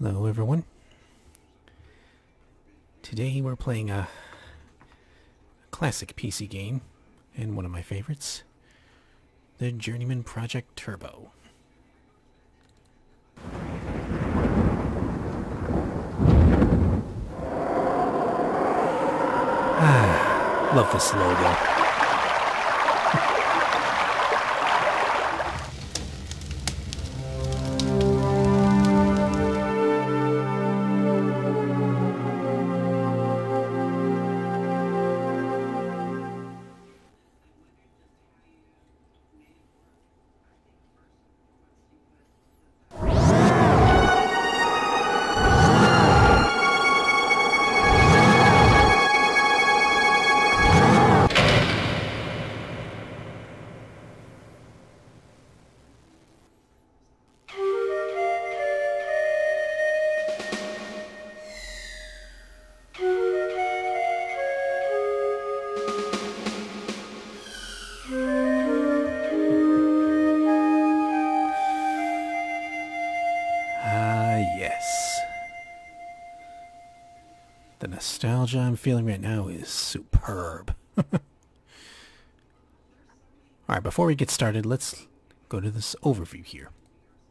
Hello everyone. Today we're playing a classic PC game and one of my favorites, the Journeyman Project Turbo. Ah, love this logo. Nostalgia I'm feeling right now is superb. Alright, before we get started, let's go to this overview here.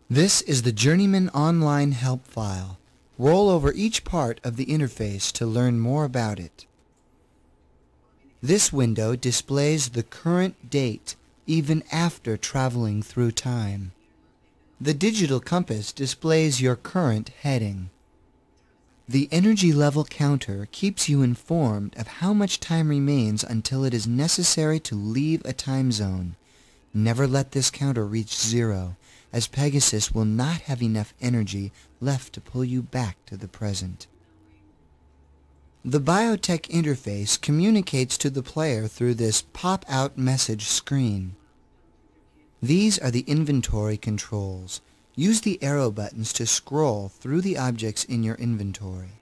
This is the Journeyman Online help file. Roll over each part of the interface to learn more about it. This window displays the current date even after traveling through time. The digital compass displays your current heading. The energy level counter keeps you informed of how much time remains until it is necessary to leave a time zone. Never let this counter reach zero, as Pegasus will not have enough energy left to pull you back to the present. The biotech interface communicates to the player through this pop-out message screen. These are the inventory controls, Use the arrow buttons to scroll through the objects in your inventory.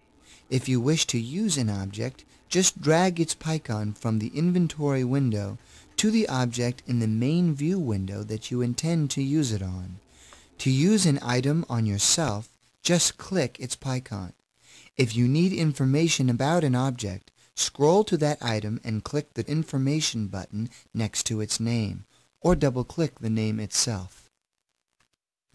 If you wish to use an object, just drag its picon from the inventory window to the object in the main view window that you intend to use it on. To use an item on yourself, just click its picon. If you need information about an object, scroll to that item and click the information button next to its name, or double-click the name itself.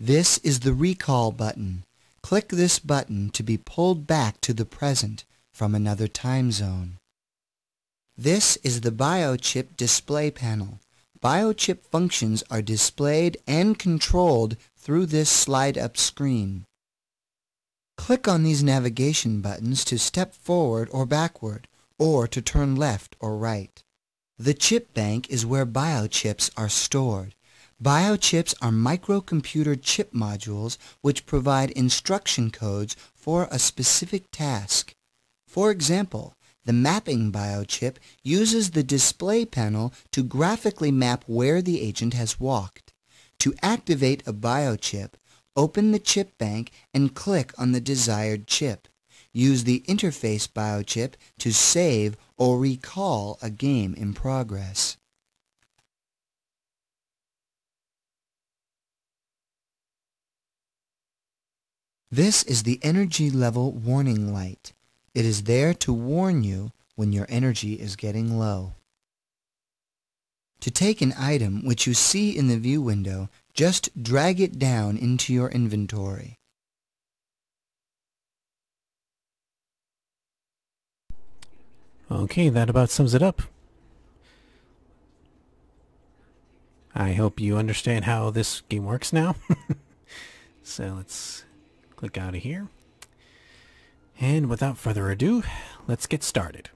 This is the recall button. Click this button to be pulled back to the present from another time zone. This is the biochip display panel. Biochip functions are displayed and controlled through this slide-up screen. Click on these navigation buttons to step forward or backward, or to turn left or right. The chip bank is where biochips are stored. Biochips are microcomputer chip modules which provide instruction codes for a specific task. For example, the mapping biochip uses the display panel to graphically map where the agent has walked. To activate a biochip, open the chip bank and click on the desired chip. Use the interface biochip to save or recall a game in progress. This is the energy level warning light. It is there to warn you when your energy is getting low. To take an item which you see in the view window, just drag it down into your inventory. Okay, that about sums it up. I hope you understand how this game works now. so let's Click out of here. And without further ado, let's get started.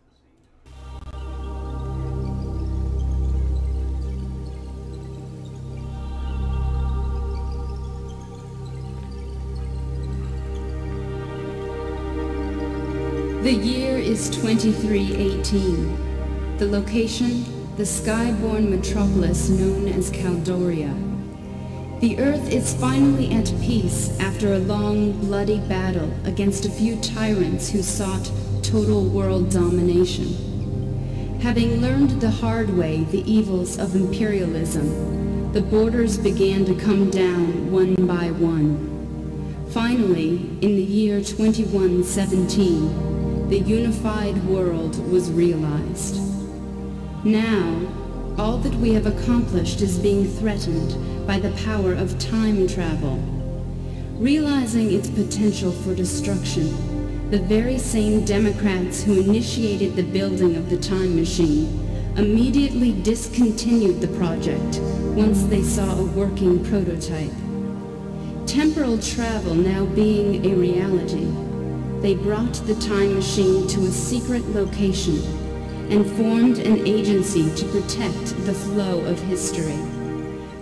The year is 2318. The location, the skyborn metropolis known as Caldoria. The Earth is finally at peace after a long, bloody battle against a few tyrants who sought total world domination. Having learned the hard way the evils of imperialism, the borders began to come down one by one. Finally, in the year 2117, the unified world was realized. Now, all that we have accomplished is being threatened by the power of time travel. Realizing its potential for destruction, the very same Democrats who initiated the building of the time machine immediately discontinued the project once they saw a working prototype. Temporal travel now being a reality, they brought the time machine to a secret location and formed an agency to protect the flow of history.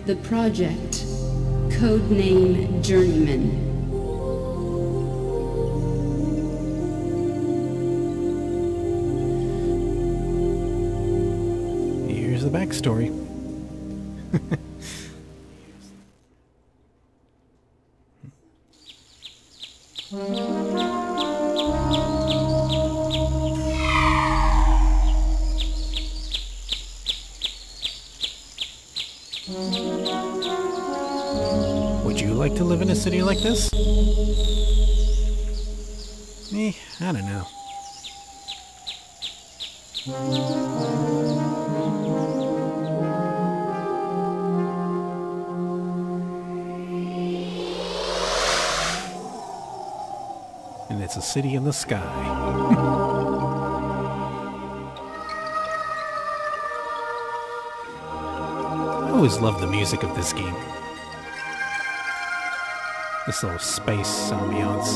The project, codename Journeyman. Here's the backstory. Would to live in a city like this? Eh, I don't know. And it's a city in the sky. I always loved the music of this game. This little space ambiance.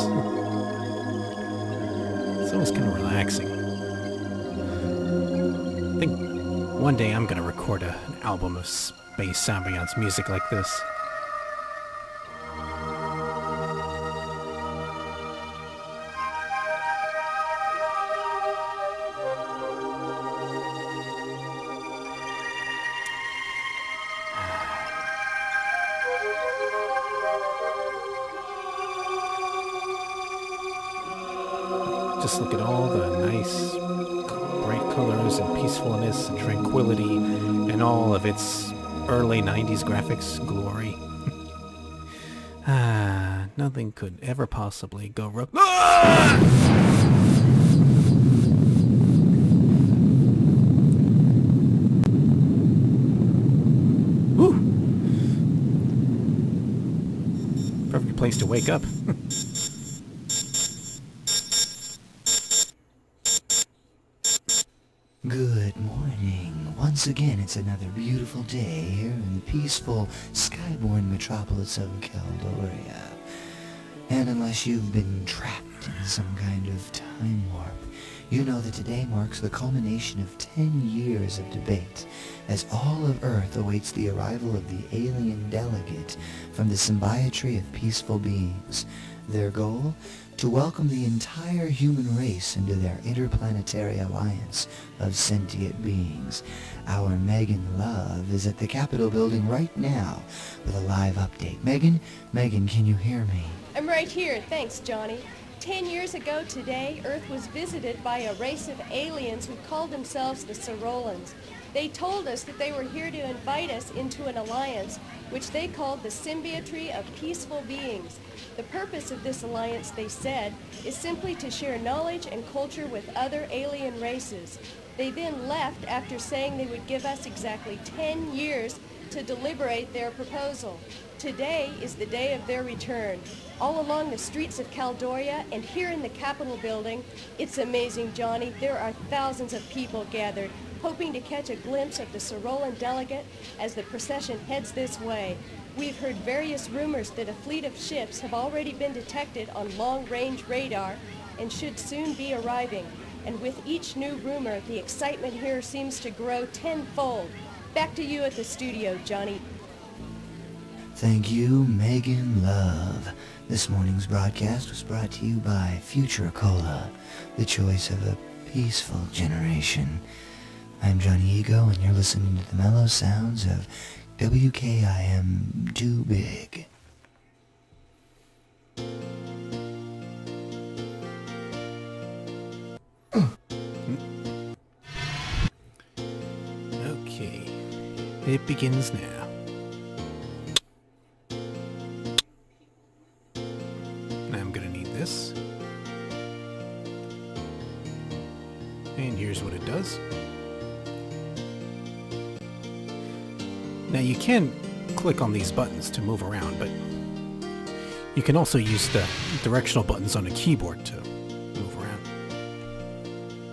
It's always kind of relaxing. I think one day I'm gonna record a, an album of space ambiance music like this. Nothing could ever possibly go wrong. Ah! Perfect place to wake up. Good morning. Once again, it's another beautiful day here in the peaceful, skyborn metropolis of Caldoria. And unless you've been trapped in some kind of time warp, you know that today marks the culmination of 10 years of debate as all of Earth awaits the arrival of the alien delegate from the symbiotry of peaceful beings. Their goal? To welcome the entire human race into their interplanetary alliance of sentient beings. Our Megan Love is at the Capitol building right now with a live update. Megan? Megan, can you hear me? Right here, thanks, Johnny. Ten years ago today, Earth was visited by a race of aliens who called themselves the Cyrollans. They told us that they were here to invite us into an alliance, which they called the Symbiotry of Peaceful Beings. The purpose of this alliance, they said, is simply to share knowledge and culture with other alien races. They then left after saying they would give us exactly 10 years to deliberate their proposal. Today is the day of their return. All along the streets of Caldoria and here in the Capitol building, it's amazing, Johnny. There are thousands of people gathered, hoping to catch a glimpse of the Cyrollan delegate as the procession heads this way. We've heard various rumors that a fleet of ships have already been detected on long-range radar and should soon be arriving. And with each new rumor, the excitement here seems to grow tenfold. Back to you at the studio, Johnny. Thank you, Megan Love. This morning's broadcast was brought to you by Future Cola, the choice of a peaceful generation. I'm Johnny Ego, and you're listening to the mellow sounds of WKIM Too Big. Okay, it begins now. Click on these buttons to move around, but you can also use the directional buttons on the keyboard to move around,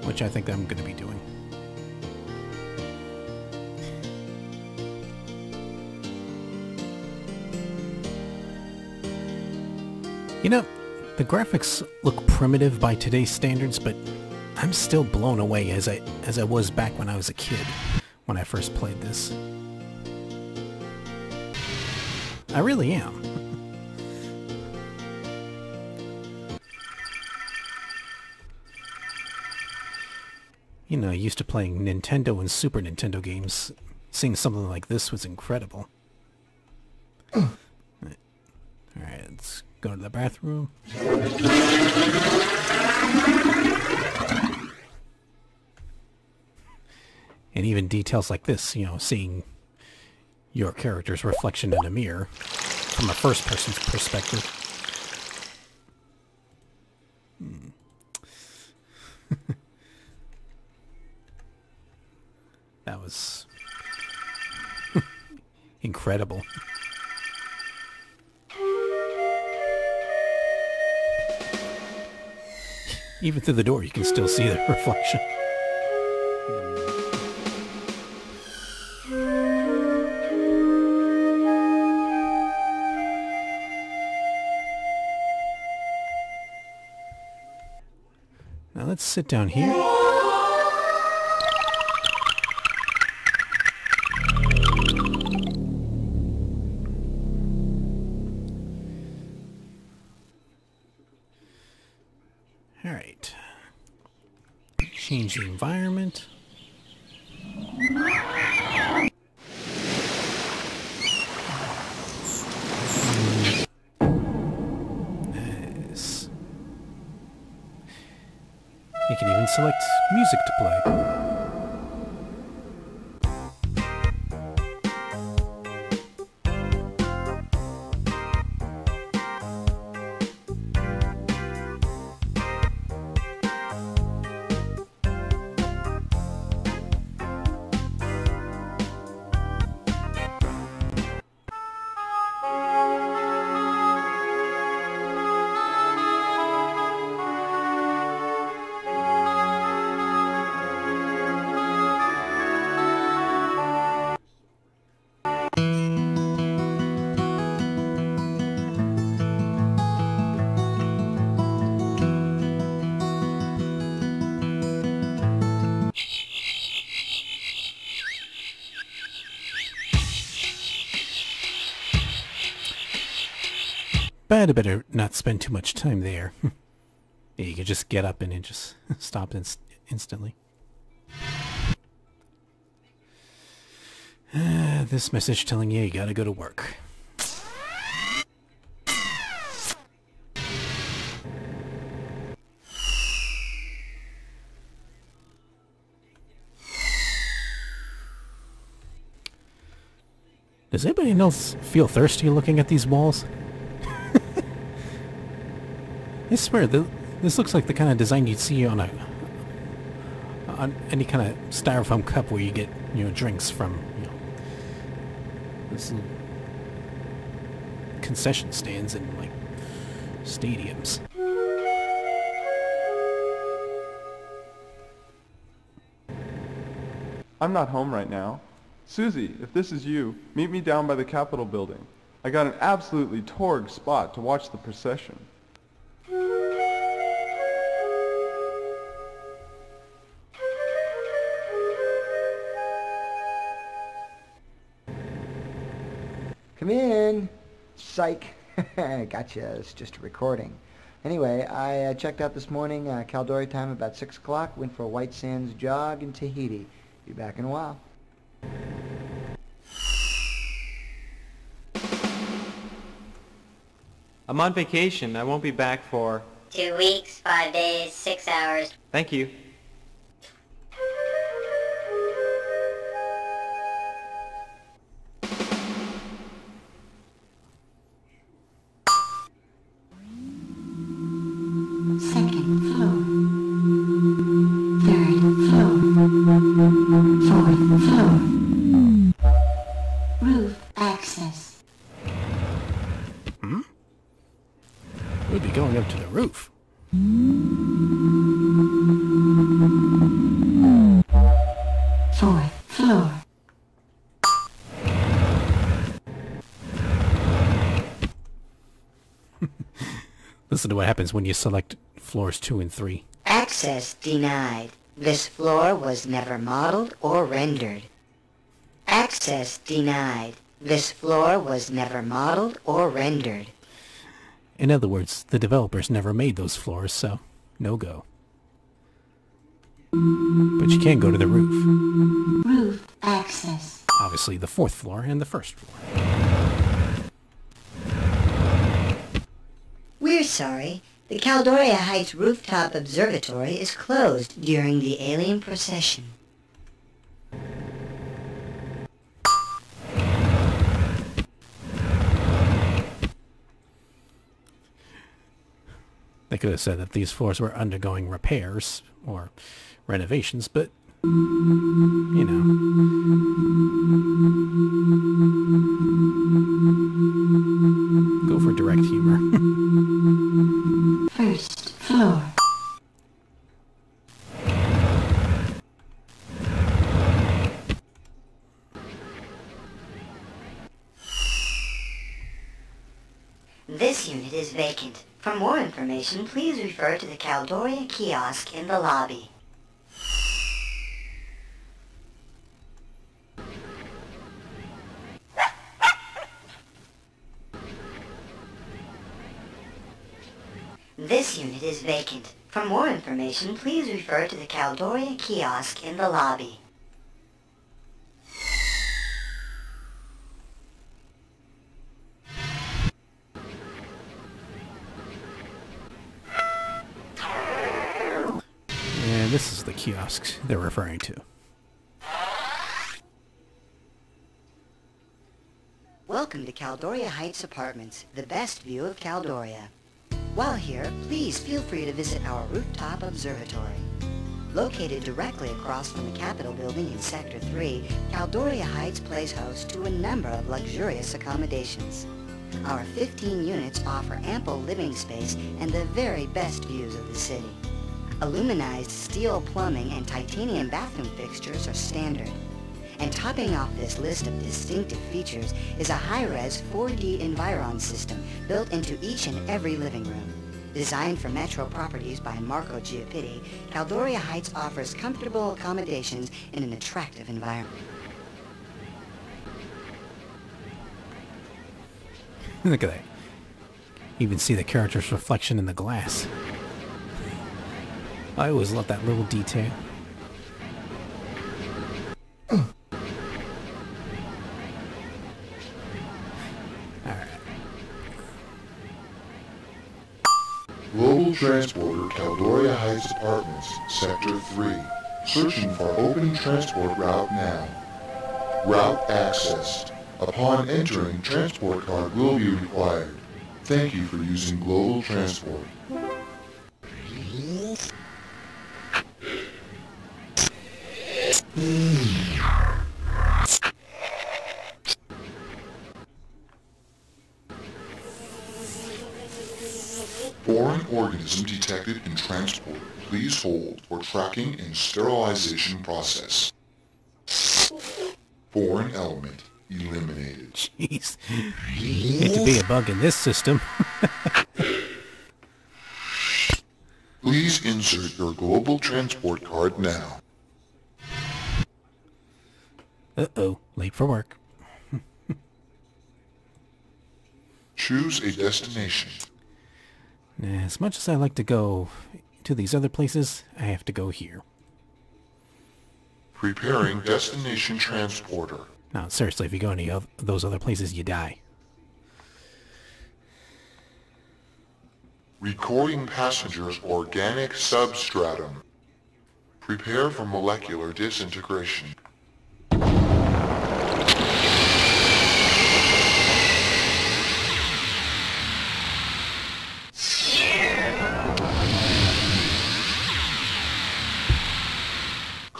which I think I'm going to be doing. You know, the graphics look primitive by today's standards, but I'm still blown away as I as I was back when I was a kid, when I first played this. I really am. you know, used to playing Nintendo and Super Nintendo games. Seeing something like this was incredible. Alright, let's go to the bathroom. And even details like this, you know, seeing your character's reflection in a mirror from a first person's perspective. Hmm. that was incredible. Even through the door, you can still see the reflection. Sit down here. Music to play. But I better not spend too much time there. yeah, you can just get up and just stop inst instantly. Uh, this message telling you you gotta go to work. Does anybody else feel thirsty looking at these walls? I swear, th this looks like the kind of design you'd see on a on any kind of styrofoam cup where you get you know drinks from you know this concession stands in like stadiums. I'm not home right now. Susie, if this is you, meet me down by the Capitol building. I got an absolutely torg spot to watch the procession. Come in. Psych. gotcha. It's just a recording. Anyway, I uh, checked out this morning, uh, Caldori time about 6 o'clock. Went for a White Sands jog in Tahiti. Be back in a while. I'm on vacation. I won't be back for... Two weeks, five days, six hours. Thank you. What happens when you select floors two and three. Access denied. This floor was never modeled or rendered. Access denied. This floor was never modeled or rendered. In other words, the developers never made those floors, so no go. But you can go to the roof. Roof access. Obviously the fourth floor and the first floor. We're sorry. The Caldoria Heights Rooftop Observatory is closed during the alien procession. They could have said that these floors were undergoing repairs or renovations, but, you know. Go for direct humor. information, please refer to the Caldoria kiosk in the lobby. This unit is vacant. For more information, please refer to the Caldoria kiosk in the lobby. Kiosk they're referring to. Welcome to Caldoria Heights Apartments, the best view of Caldoria. While here, please feel free to visit our rooftop observatory. Located directly across from the Capitol building in Sector 3, Caldoria Heights plays host to a number of luxurious accommodations. Our 15 units offer ample living space and the very best views of the city. Aluminized steel plumbing and titanium bathroom fixtures are standard. And topping off this list of distinctive features is a high-res 4D Environ system built into each and every living room. Designed for metro properties by Marco Giapitti, Caldoria Heights offers comfortable accommodations in an attractive environment. Look at that. You Even see the character's reflection in the glass. I always love that little detail. Global Transporter Caldoria Heights Apartments, Sector 3. Searching for opening transport route now. Route accessed. Upon entering, transport card will be required. Thank you for using Global Transport. Foreign organism detected in transport. Please hold for tracking and sterilization process. Foreign element eliminated. Jeez. Hate to be a bug in this system. Please insert your global transport card now. Uh-oh. Late for work. Choose a destination. Eh, as much as I like to go to these other places, I have to go here. Preparing destination transporter. Now, seriously, if you go any of those other places, you die. Recording passengers organic substratum. Prepare for molecular disintegration.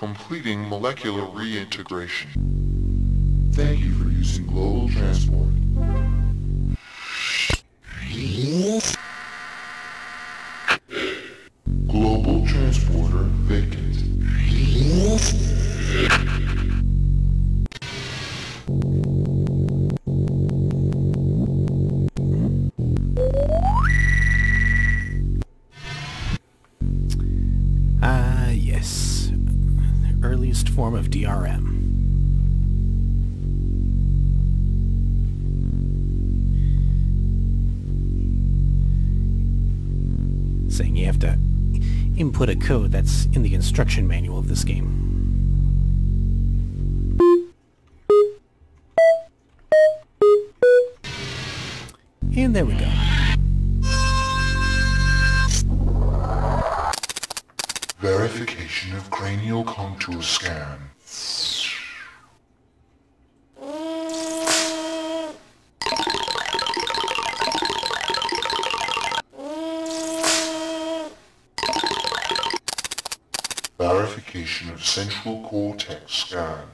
Completing molecular reintegration. Thank you for using Global transport. Form of DRM. Saying you have to input a code that's in the instruction manual of this game. And there we go. Of cranial contour scan. Verification of central cortex scan.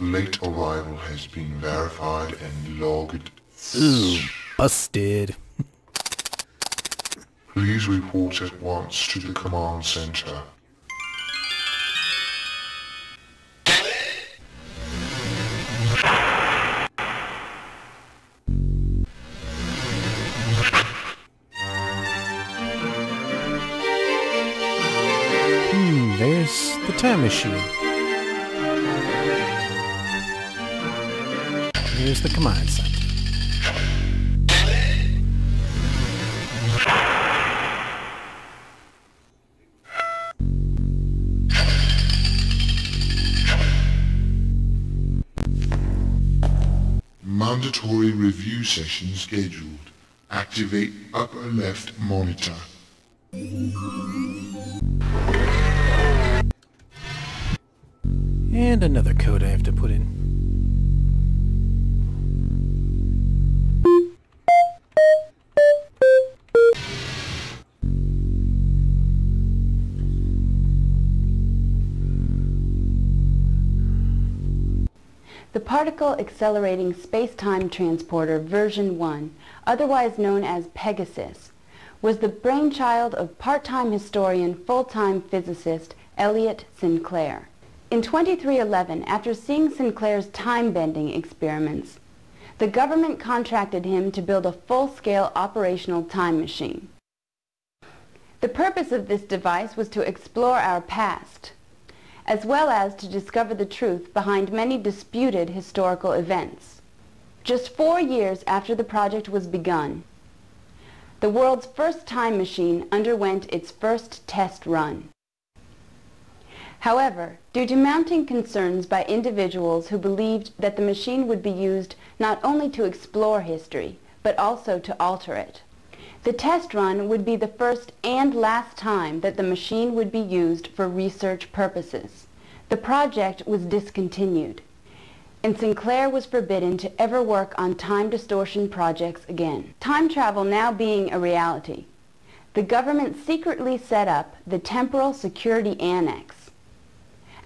Late arrival has been verified and logged. Ooh, busted. Please report at once to the command center. Hmm, there's the time machine. Here's the command center. Mandatory review session scheduled. Activate upper left monitor. And another code I have to put in. Particle Accelerating Space-Time Transporter version 1, otherwise known as Pegasus, was the brainchild of part-time historian, full-time physicist Elliot Sinclair. In 2311, after seeing Sinclair's time-bending experiments, the government contracted him to build a full-scale operational time machine. The purpose of this device was to explore our past, as well as to discover the truth behind many disputed historical events. Just four years after the project was begun, the world's first time machine underwent its first test run. However, due to mounting concerns by individuals who believed that the machine would be used not only to explore history, but also to alter it, the test run would be the first and last time that the machine would be used for research purposes. The project was discontinued, and Sinclair was forbidden to ever work on time distortion projects again. Time travel now being a reality, the government secretly set up the Temporal Security Annex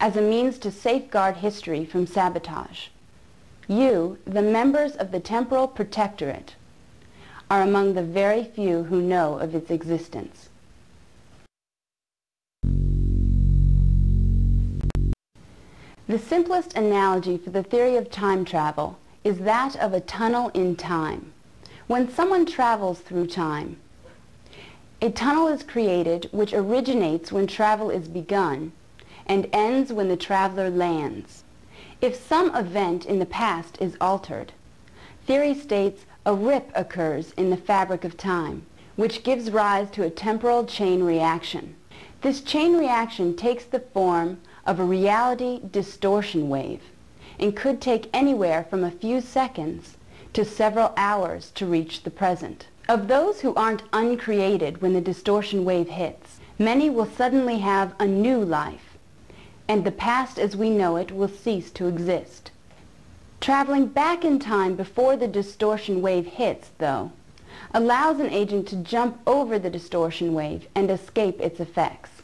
as a means to safeguard history from sabotage. You, the members of the Temporal Protectorate, are among the very few who know of its existence. The simplest analogy for the theory of time travel is that of a tunnel in time. When someone travels through time, a tunnel is created which originates when travel is begun and ends when the traveler lands. If some event in the past is altered, theory states a rip occurs in the fabric of time, which gives rise to a temporal chain reaction. This chain reaction takes the form of a reality distortion wave and could take anywhere from a few seconds to several hours to reach the present. Of those who aren't uncreated when the distortion wave hits, many will suddenly have a new life, and the past as we know it will cease to exist. Traveling back in time before the distortion wave hits, though, allows an agent to jump over the distortion wave and escape its effects.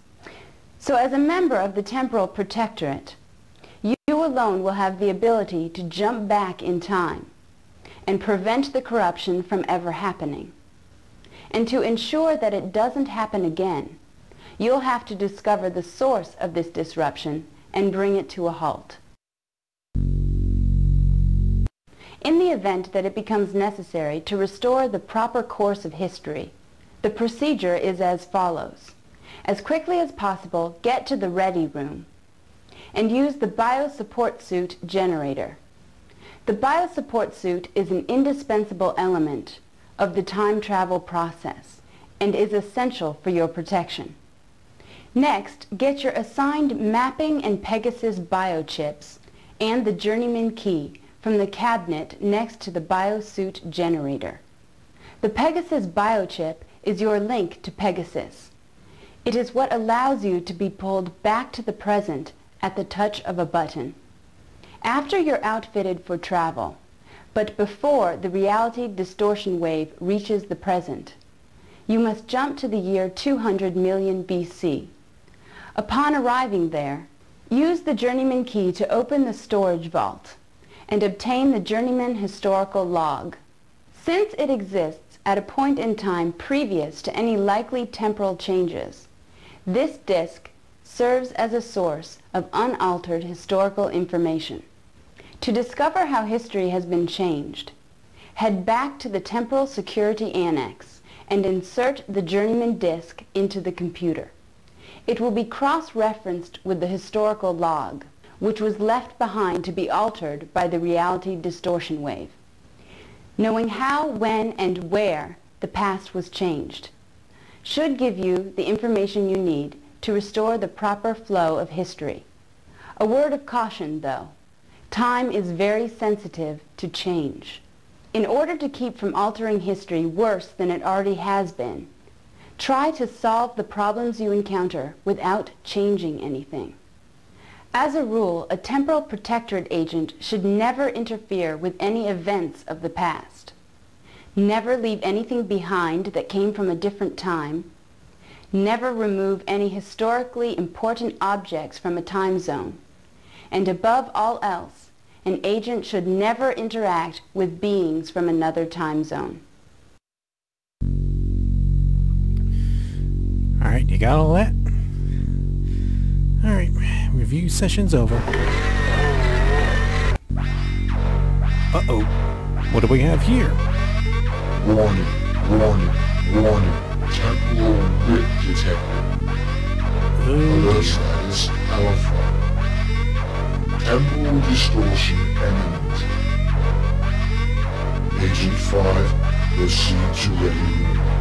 So as a member of the Temporal Protectorate, you alone will have the ability to jump back in time and prevent the corruption from ever happening. And to ensure that it doesn't happen again, you'll have to discover the source of this disruption and bring it to a halt. In the event that it becomes necessary to restore the proper course of history, the procedure is as follows. As quickly as possible, get to the ready room and use the biosupport suit generator. The biosupport suit is an indispensable element of the time travel process and is essential for your protection. Next, get your assigned mapping and Pegasus biochips and the journeyman key from the cabinet next to the biosuit generator. The Pegasus biochip is your link to Pegasus. It is what allows you to be pulled back to the present at the touch of a button. After you're outfitted for travel, but before the reality distortion wave reaches the present, you must jump to the year 200 million BC. Upon arriving there, use the journeyman key to open the storage vault and obtain the journeyman historical log. Since it exists at a point in time previous to any likely temporal changes, this disk serves as a source of unaltered historical information. To discover how history has been changed, head back to the Temporal Security Annex and insert the journeyman disk into the computer. It will be cross-referenced with the historical log, which was left behind to be altered by the reality distortion wave. Knowing how, when, and where the past was changed should give you the information you need to restore the proper flow of history. A word of caution, though. Time is very sensitive to change. In order to keep from altering history worse than it already has been, try to solve the problems you encounter without changing anything. As a rule, a temporal protectorate agent should never interfere with any events of the past. Never leave anything behind that came from a different time. Never remove any historically important objects from a time zone. And above all else, an agent should never interact with beings from another time zone. Alright, you got all that? Alright, review session's over. Uh-oh. What do we have here? Warning, warning, warning. Temporal bit detected. Alert status Alpha. Temporal distortion imminent. Agent 5, proceed to ready room.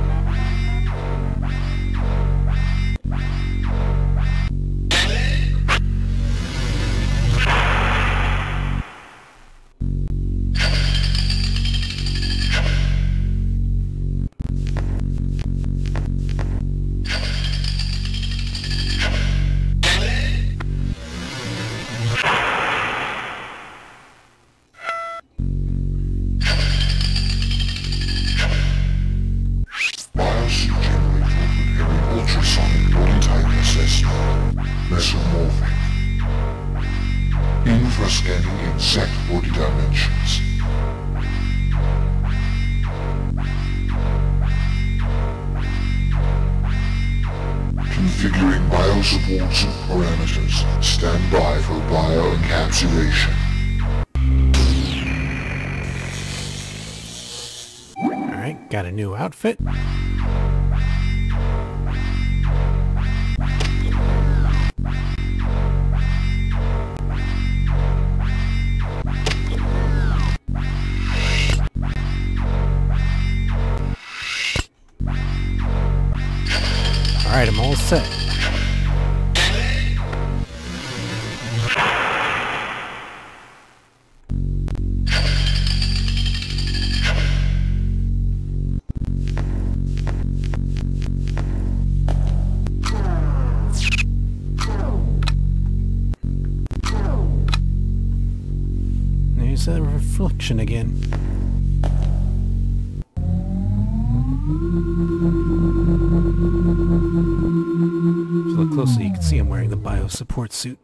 New outfit. support suit.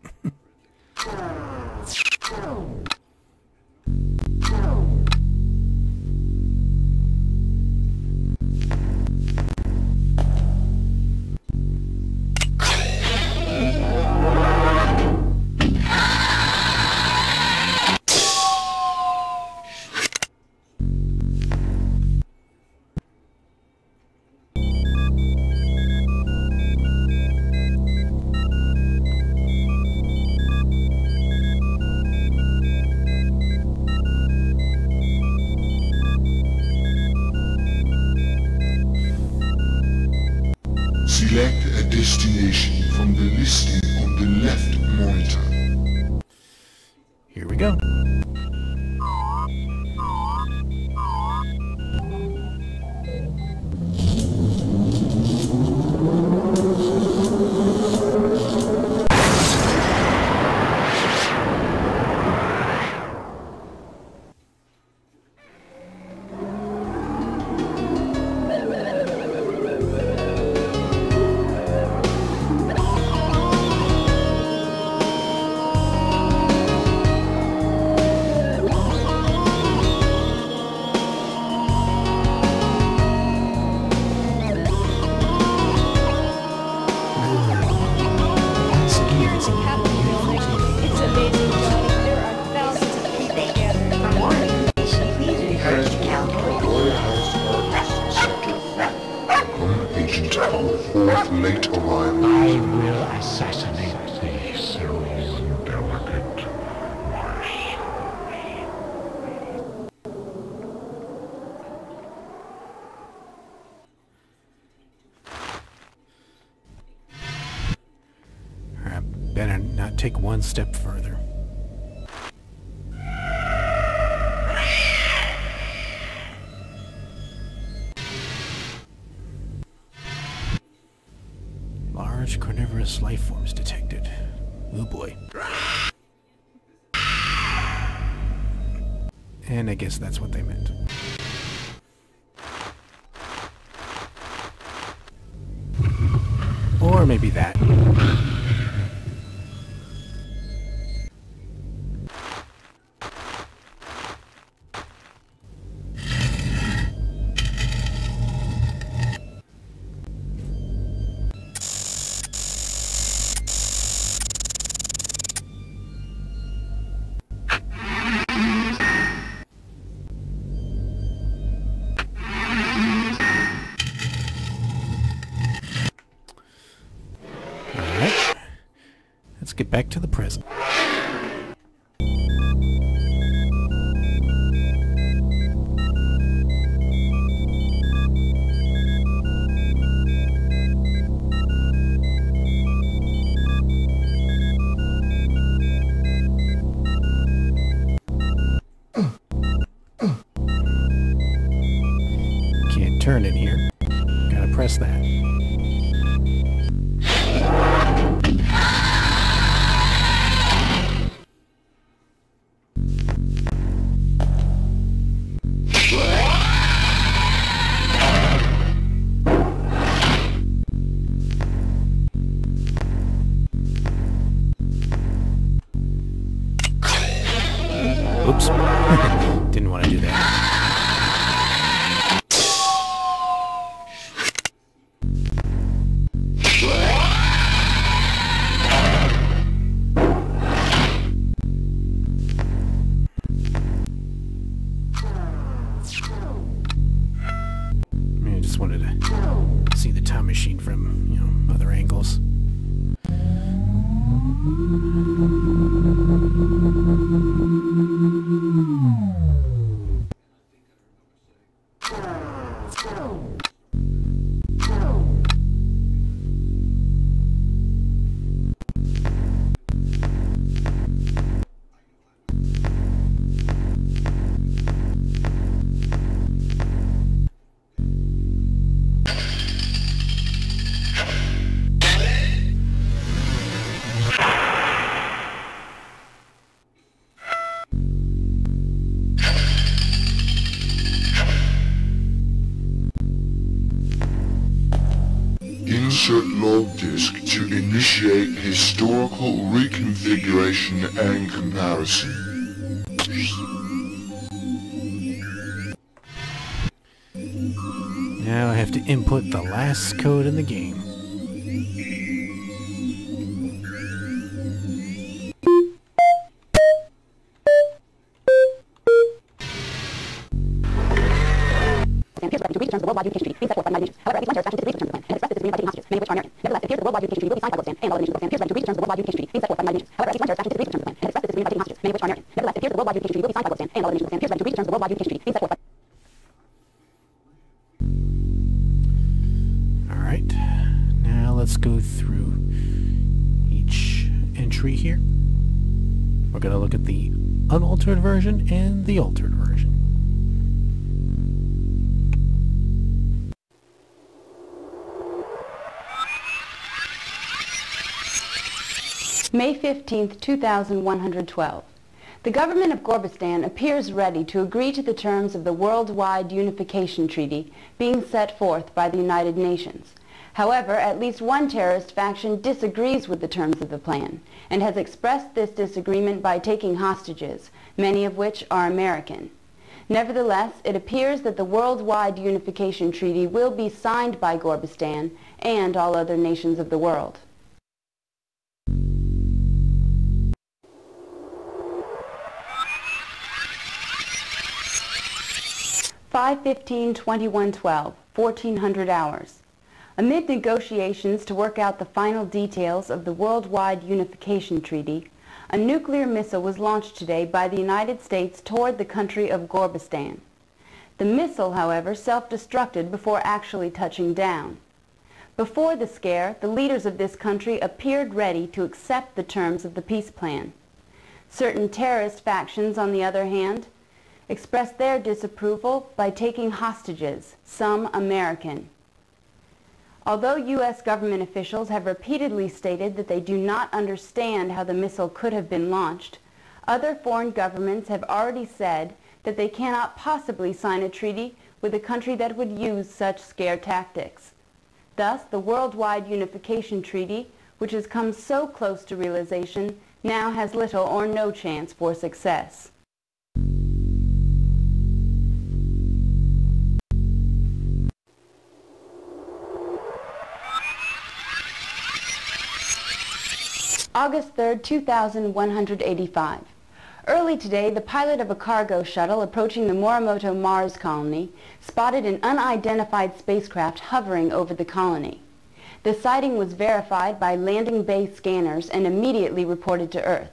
report later on. I will assassinate thee, so indelicate, my soul. I better not take one step further. life forms detected. Oh boy. And I guess that's what they meant. back to the Insert log disk to initiate historical reconfiguration and comparison. Now I have to input the last code in the game. Unaltered version and the altered version. May 15, 2112. The government of Gorbistan appears ready to agree to the terms of the Worldwide Unification Treaty being set forth by the United Nations. However, at least one terrorist faction disagrees with the terms of the plan and has expressed this disagreement by taking hostages, many of which are American. Nevertheless, it appears that the Worldwide Unification Treaty will be signed by Gorbistan and all other nations of the world. Five fifteen twenty one twelve, fourteen hundred hours. Amid negotiations to work out the final details of the Worldwide Unification Treaty, a nuclear missile was launched today by the United States toward the country of Gorbistan. The missile, however, self-destructed before actually touching down. Before the scare, the leaders of this country appeared ready to accept the terms of the peace plan. Certain terrorist factions, on the other hand, expressed their disapproval by taking hostages, some American. Although U.S. government officials have repeatedly stated that they do not understand how the missile could have been launched, other foreign governments have already said that they cannot possibly sign a treaty with a country that would use such scare tactics. Thus, the Worldwide Unification Treaty, which has come so close to realization, now has little or no chance for success. August 3, 2185. Early today, the pilot of a cargo shuttle approaching the Morimoto Mars colony spotted an unidentified spacecraft hovering over the colony. The sighting was verified by landing bay scanners and immediately reported to Earth.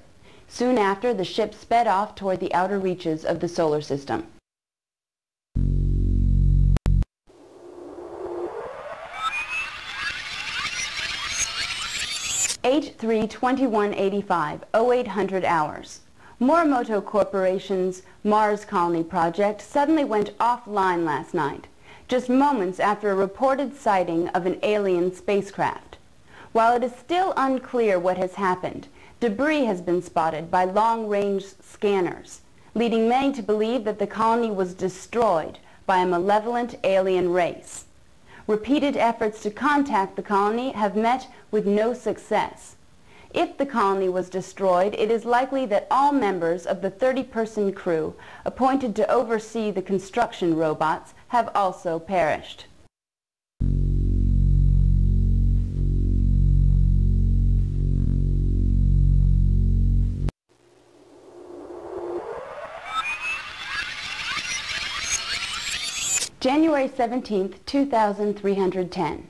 Soon after, the ship sped off toward the outer reaches of the solar system. H32185, 0800 hours. Morimoto Corporation's Mars Colony project suddenly went offline last night, just moments after a reported sighting of an alien spacecraft. While it is still unclear what has happened, debris has been spotted by long-range scanners, leading many to believe that the colony was destroyed by a malevolent alien race. Repeated efforts to contact the colony have met with no success. If the colony was destroyed, it is likely that all members of the 30-person crew appointed to oversee the construction robots have also perished. January 17, 2310.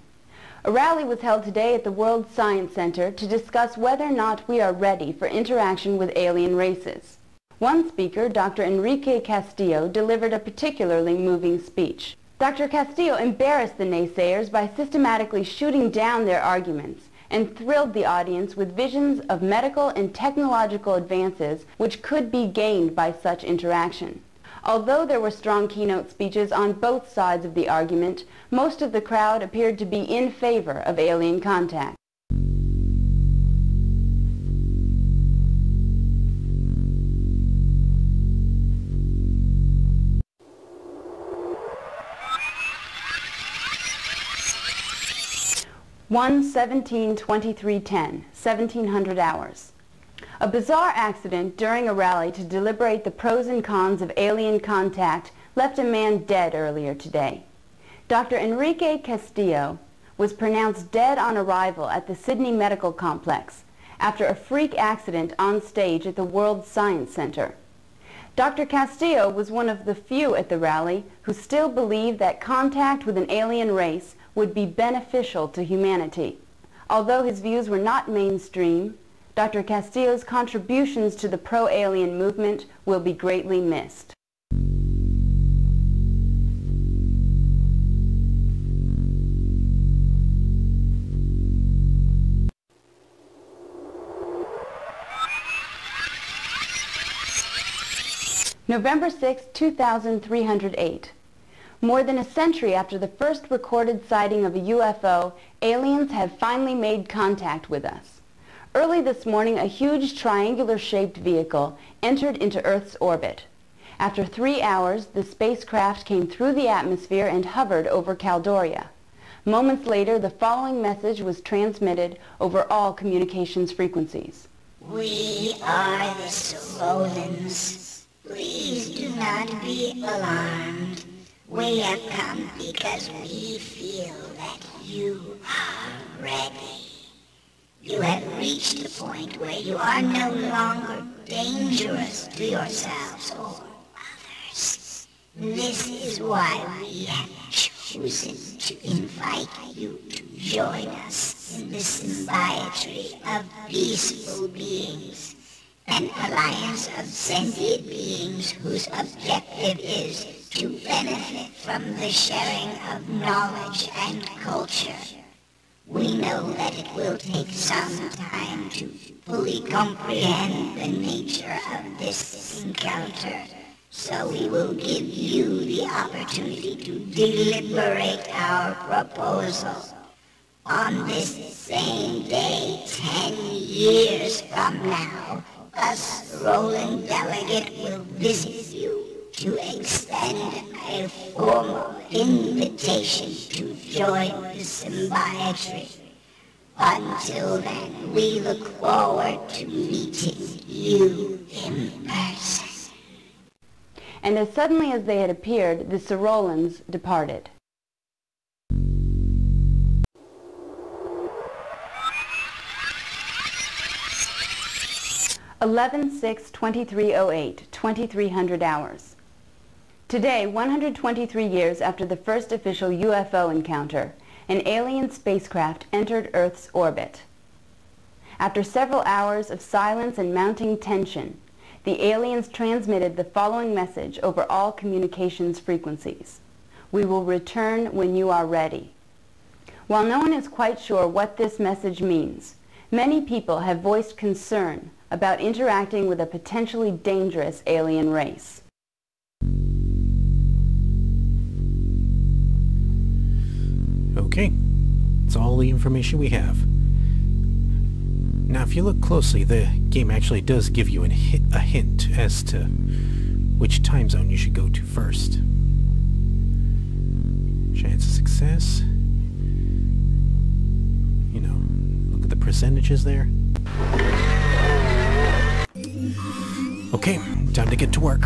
A rally was held today at the World Science Center to discuss whether or not we are ready for interaction with alien races. One speaker, Dr. Enrique Castillo, delivered a particularly moving speech. Dr. Castillo embarrassed the naysayers by systematically shooting down their arguments and thrilled the audience with visions of medical and technological advances which could be gained by such interaction. Although there were strong keynote speeches on both sides of the argument, most of the crowd appeared to be in favor of alien contact. 1 17 23 10, 1700 hours. A bizarre accident during a rally to deliberate the pros and cons of alien contact left a man dead earlier today. Dr. Enrique Castillo was pronounced dead on arrival at the Sydney Medical Complex after a freak accident on stage at the World Science Center. Dr. Castillo was one of the few at the rally who still believed that contact with an alien race would be beneficial to humanity. Although his views were not mainstream, Dr. Castillo's contributions to the pro-alien movement will be greatly missed. November 6, 2308. More than a century after the first recorded sighting of a UFO, aliens have finally made contact with us. Early this morning, a huge triangular-shaped vehicle entered into Earth's orbit. After three hours, the spacecraft came through the atmosphere and hovered over Caldoria. Moments later, the following message was transmitted over all communications frequencies. We are the Cyrollans. Please do not be alarmed. We have come because we feel that you are ready. You have reached the point where you are no longer dangerous to yourselves or others. This is why we have chosen to invite you to join us in the symbiotry of peaceful beings an alliance of sentient beings whose objective is to benefit from the sharing of knowledge and culture. We know that it will take some time to fully comprehend the nature of this encounter, so we will give you the opportunity to deliberate our proposal. On this same day, ten years from now, us, Cyrollan Delegate, will visit you to extend a formal invitation to join the symbiotry. Until then, we look forward to meeting you in person. And as suddenly as they had appeared, the Cyrollans departed. 11-6-2308, 2300 hours. Today, 123 years after the first official UFO encounter, an alien spacecraft entered Earth's orbit. After several hours of silence and mounting tension, the aliens transmitted the following message over all communications frequencies. We will return when you are ready. While no one is quite sure what this message means, many people have voiced concern about interacting with a potentially dangerous alien race. Okay, that's all the information we have. Now if you look closely, the game actually does give you a hint as to which time zone you should go to first. Chance of success. You know, look at the percentages there. Okay, time to get to work.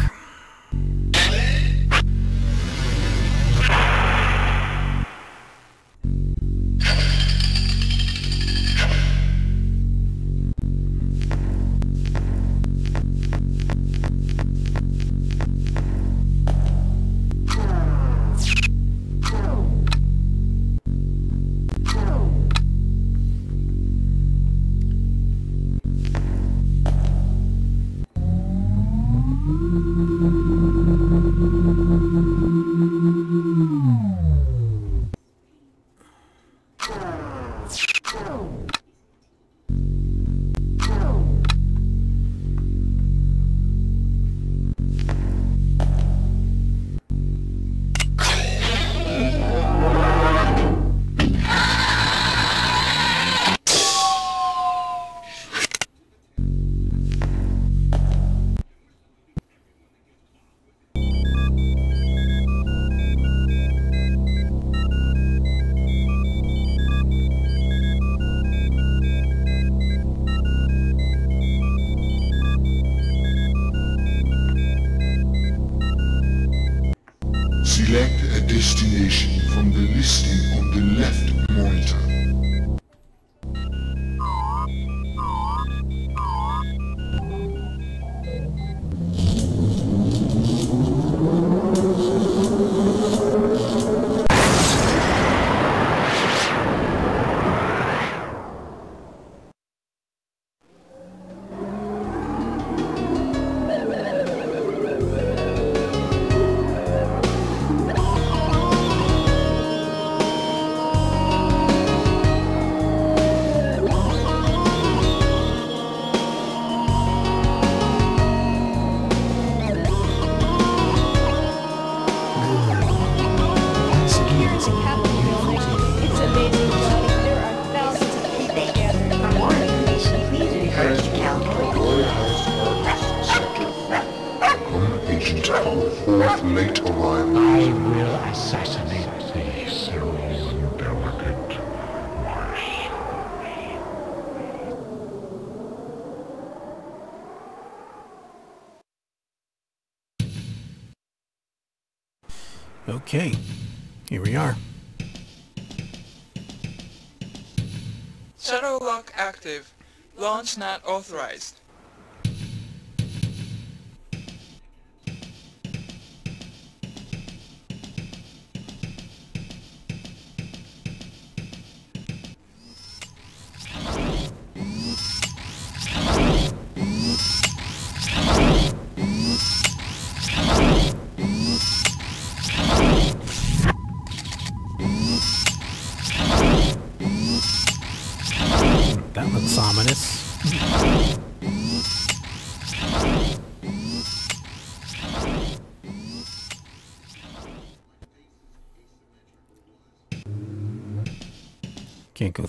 Launch not authorized.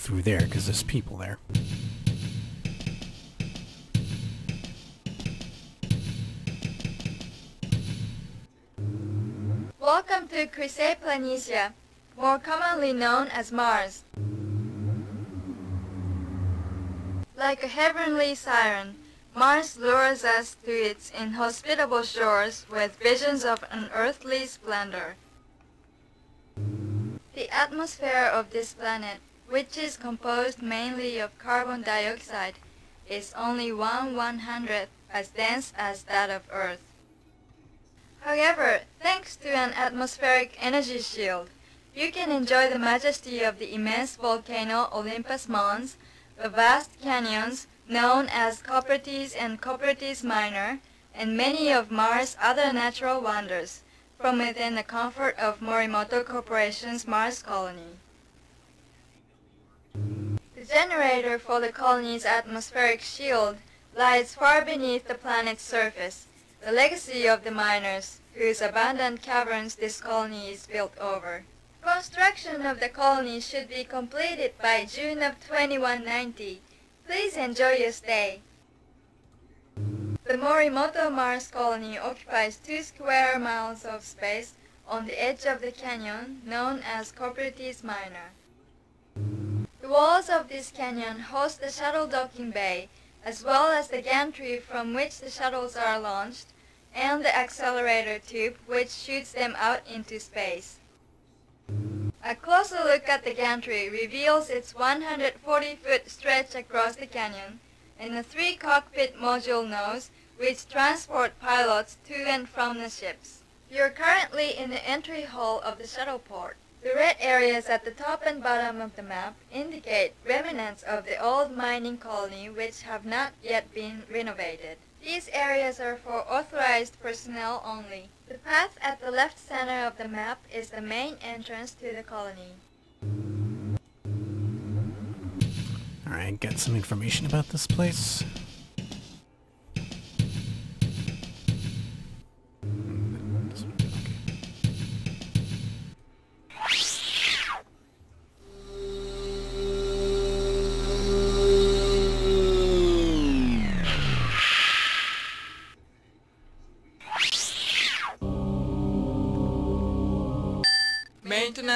Through there because there's people there. Welcome to Chryse Planitia, more commonly known as Mars. Like a heavenly siren, Mars lures us to its inhospitable shores with visions of unearthly splendor. The atmosphere of this planet, which is composed mainly of carbon dioxide, is only one one hundredth as dense as that of Earth. However, thanks to an atmospheric energy shield, you can enjoy the majesty of the immense volcano Olympus Mons, the vast canyons known as Coprates and Coprates Minor, and many of Mars' other natural wonders from within the comfort of Morimoto Corporation's Mars colony. The generator for the colony's atmospheric shield lies far beneath the planet's surface, the legacy of the miners, whose abandoned caverns this colony is built over. Construction of the colony should be completed by June of 2190. Please enjoy your stay. The Morimoto Mars colony occupies two square miles of space on the edge of the canyon known as Coprates Minor. The walls of this canyon host the shuttle docking bay, as well as the gantry from which the shuttles are launched, and the accelerator tube which shoots them out into space. A closer look at the gantry reveals its 140-foot stretch across the canyon and the three-cockpit module nose which transport pilots to and from the ships. You're currently in the entry hall of the shuttle port. The red areas at the top and bottom of the map indicate remnants of the old mining colony which have not yet been renovated. These areas are for authorized personnel only. The path at the left center of the map is the main entrance to the colony. Alright, got some information about this place.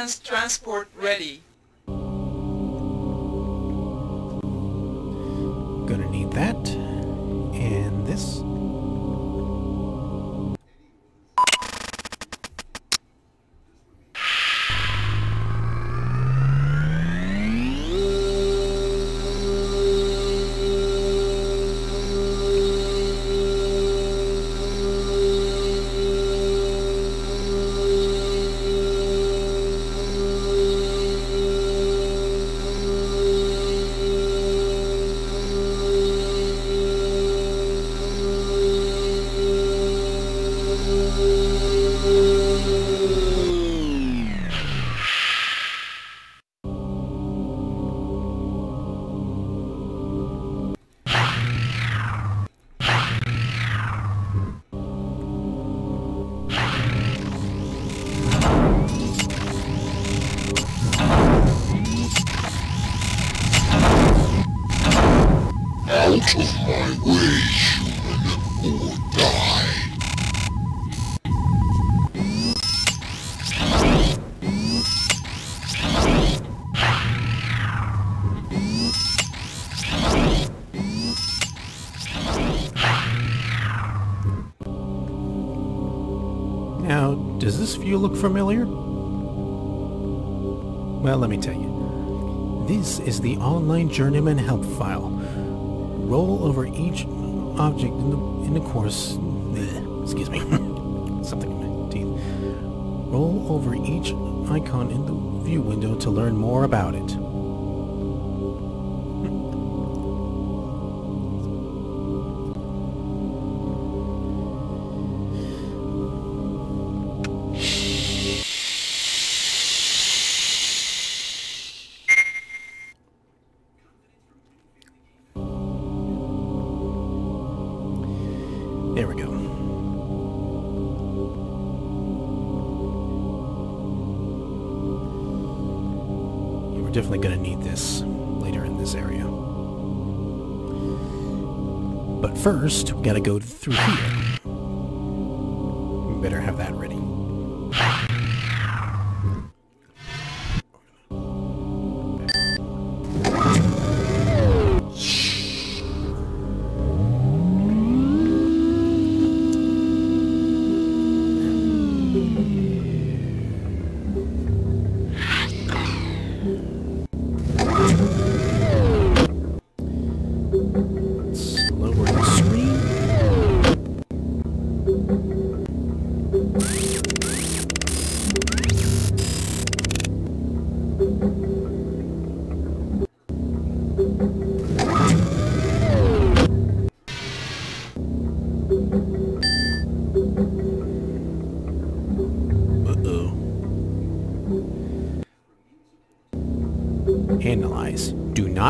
Transport ready. Now, does this view look familiar? Well, let me tell you. This is the Online Journeyman help file, Roll over each object in the, in the course... excuse me. Something in my teeth. Roll over each icon in the view window to learn more about it.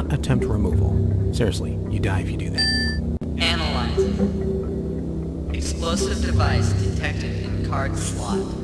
Not attempt removal. Seriously, you die if you do that. Analyzing. Explosive device detected in card slot.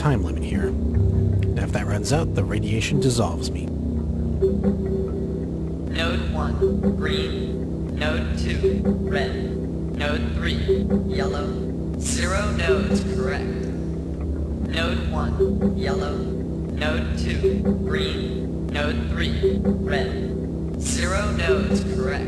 Time limit here. And if that runs out, the radiation dissolves me. Node 1, green. Node 2, red. Node 3, yellow. Zero nodes, correct. Node 1, yellow. Node 2, green. Node 3, red. Zero nodes, correct.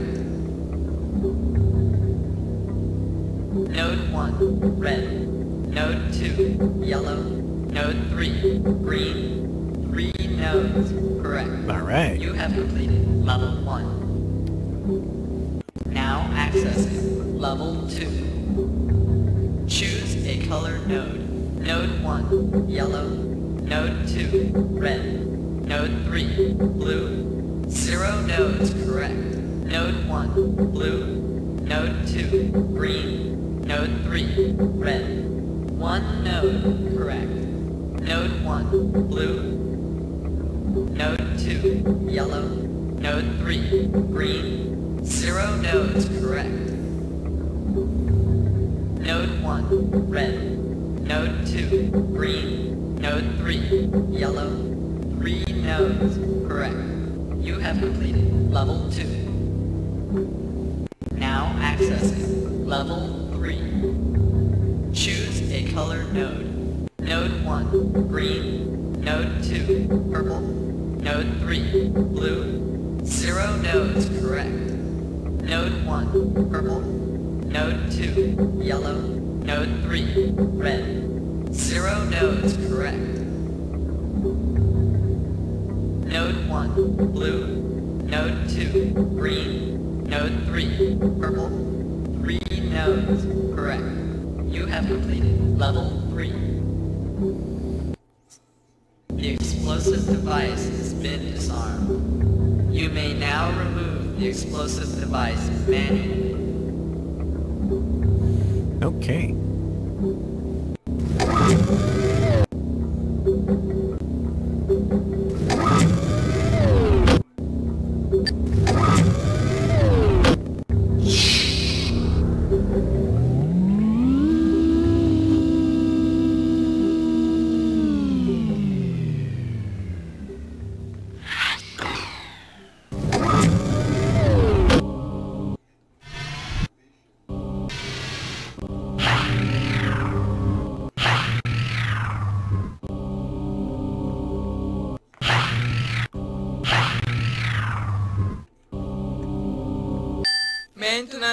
Node 1, red. Node 2, yellow. Node 3, green. Three nodes, correct. Alright. You have completed level 1. Now accessing level 2. Choose a color node. Node 1, yellow. Node 2, red. Node 3, blue. Zero nodes, correct. Node 1, blue. Node 2, green. Node 3, red. One node, correct. Node 1, blue. Node 2, yellow. Node 3, green. Zero nodes, correct. Node 1, red. Node 2, green. Node 3, yellow. Three nodes, correct. You have completed level 2. Now accessing level purple. Node 2, yellow. Node 3, red. Zero nodes, correct. Node 1, blue. Node 2, green. Node 3, purple. Three nodes, correct. You have completed level 3. Explosive device manually. Okay.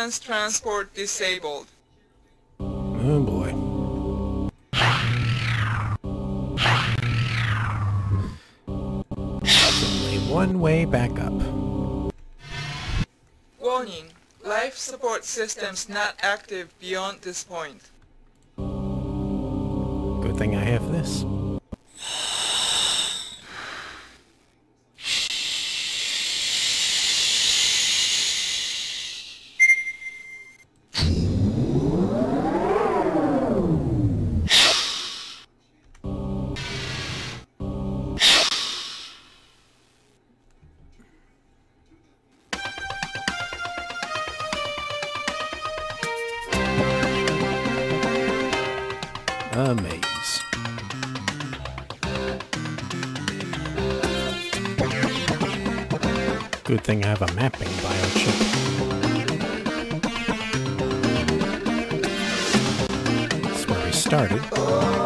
Maintenance transport disabled. Oh boy. One way back up. Warning. Life support systems not active beyond this point. Good thing I have Good thing I have a mapping biochip. That's where we started.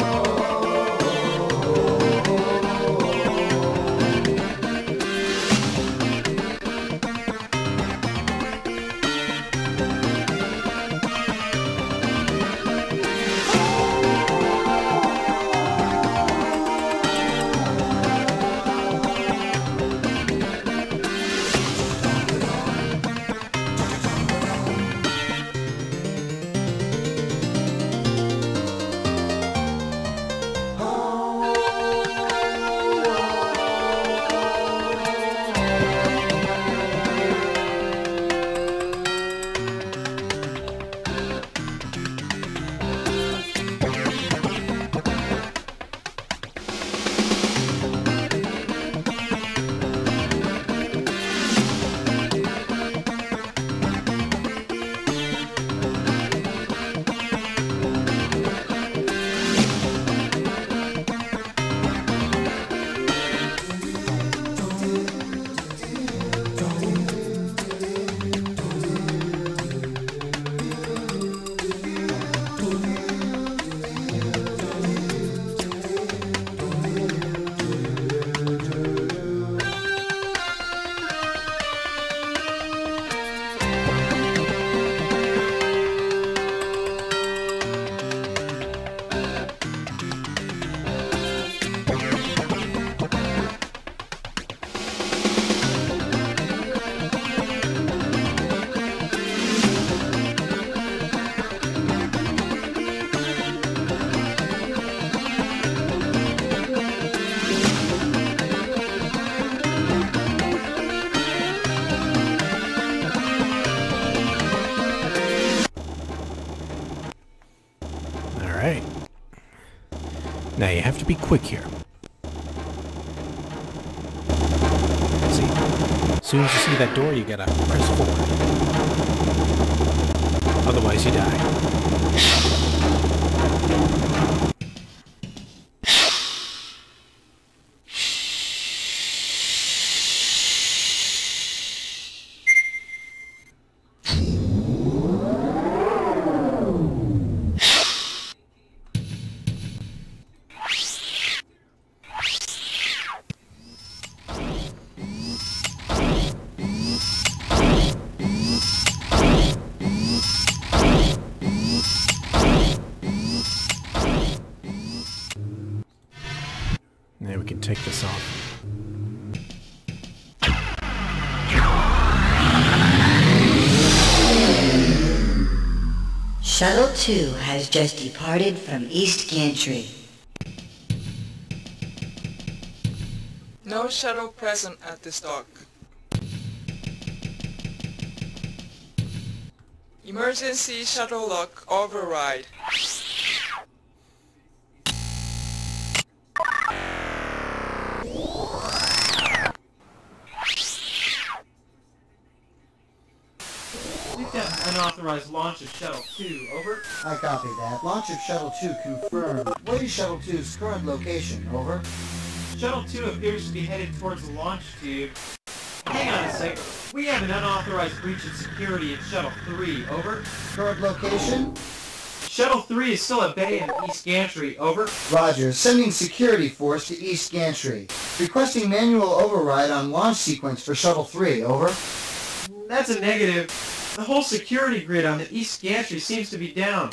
Quick here. See? As soon as you see that door, you gotta press forward. Otherwise you die. Now we can take this off. Shuttle 2 has just departed from East Gantry. No shuttle present at this dock. Emergency shuttle lock override. Launch of Shuttle 2, over. I copy that. Launch of Shuttle 2 confirmed. What is Shuttle 2's current location? Over. Shuttle 2 appears to be headed towards the launch tube. Hang on a sec. We have an unauthorized breach of security in Shuttle 3, over. Current location? Shuttle 3 is still at bay in East Gantry, over. Roger. Sending security force to East Gantry. Requesting manual override on launch sequence for Shuttle 3. Over. That's a negative. The whole security grid on the East Gantry seems to be down.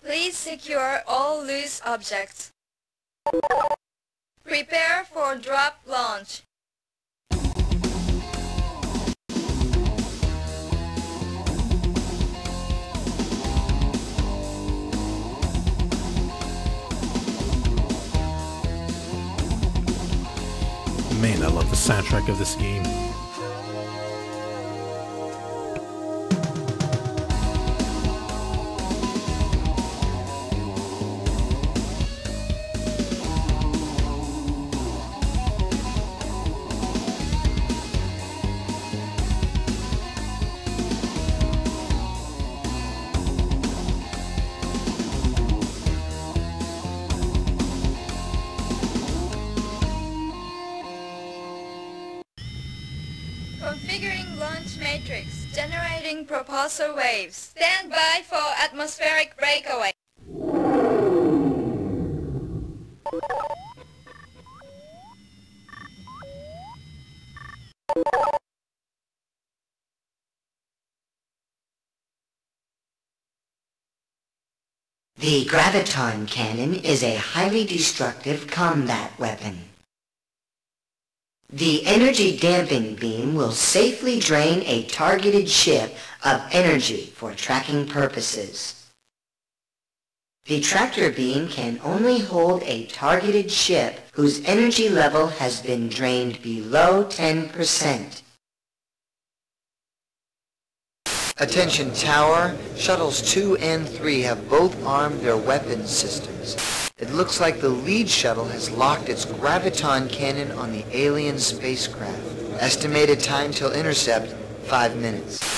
Please secure all loose objects. Prepare for drop launch. I love the soundtrack of this game. Generating waves. Stand by for atmospheric breakaway. The graviton cannon is a highly destructive combat weapon. The energy damping beam will safely drain a targeted ship of energy for tracking purposes. The tractor beam can only hold a targeted ship whose energy level has been drained below 10%. Attention tower, shuttles 2 and 3 have both armed their weapons systems. It looks like the lead shuttle has locked its graviton cannon on the alien spacecraft. Estimated time till intercept, 5 minutes.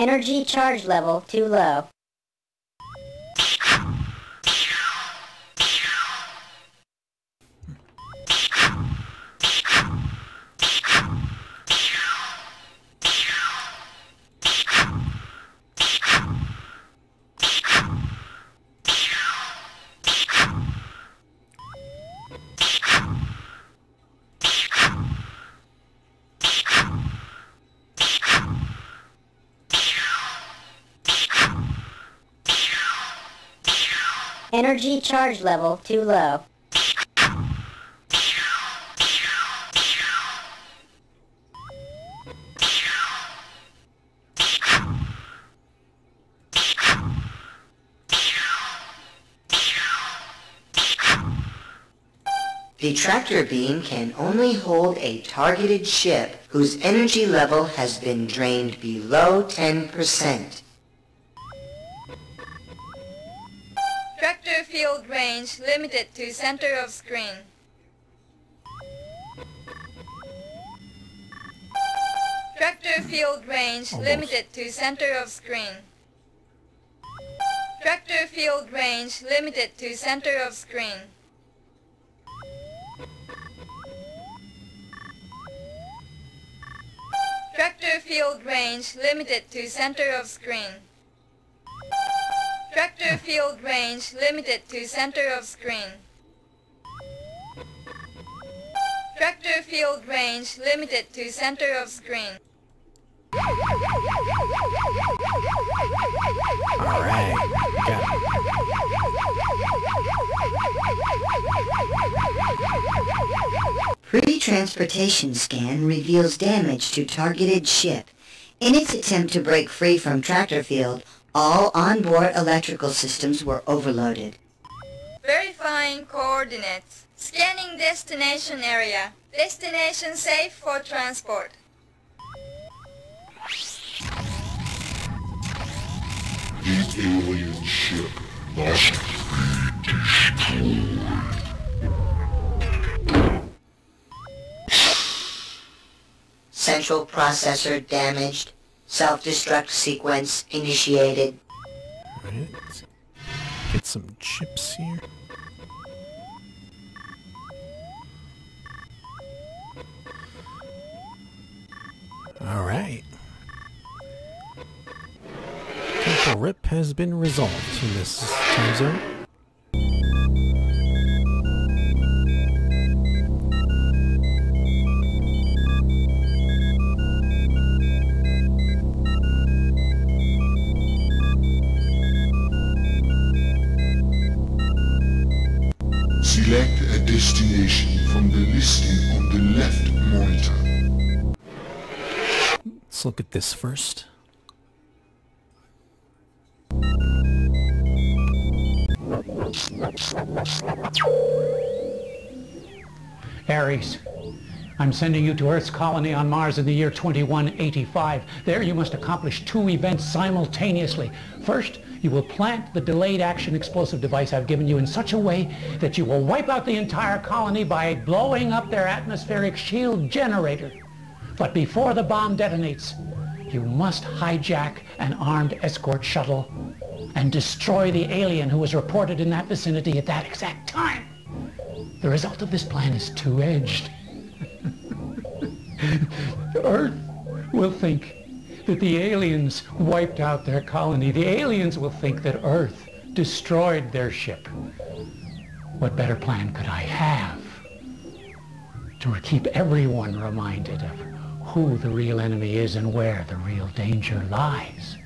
Energy charge level too low. Energy charge level too low. The tractor beam can only hold a targeted ship whose energy level has been drained below 10%. Tractor field range limited to center of screen. Tractor field range limited to center of screen. Tractor field range limited to center of screen. Tractor field range limited to center of screen. Tractor field range limited to center of screen. Tractor field range limited to center of screen. Alright. Pre-transportation scan reveals damage to targeted ship. In its attempt to break free from tractor field, all onboard electrical systems were overloaded. Verifying coordinates. Scanning destination area. Destination safe for transport. The alien ship must be destroyed. Central processor damaged. Self-destruct sequence initiated. Get some chips here. Alright. Temporal Rip has been resolved in this time zone. Destination from the listing on the left monitor. Let's look at this first. Ares, I'm sending you to Earth's colony on Mars in the year 2185. There you must accomplish two events simultaneously. First, you will plant the delayed action explosive device I've given you in such a way that you will wipe out the entire colony by blowing up their atmospheric shield generator. But before the bomb detonates, you must hijack an armed escort shuttle and destroy the alien who was reported in that vicinity at that exact time. The result of this plan is two-edged. Earth will think that the aliens wiped out their colony. The aliens will think that Earth destroyed their ship. What better plan could I have to keep everyone reminded of who the real enemy is and where the real danger lies?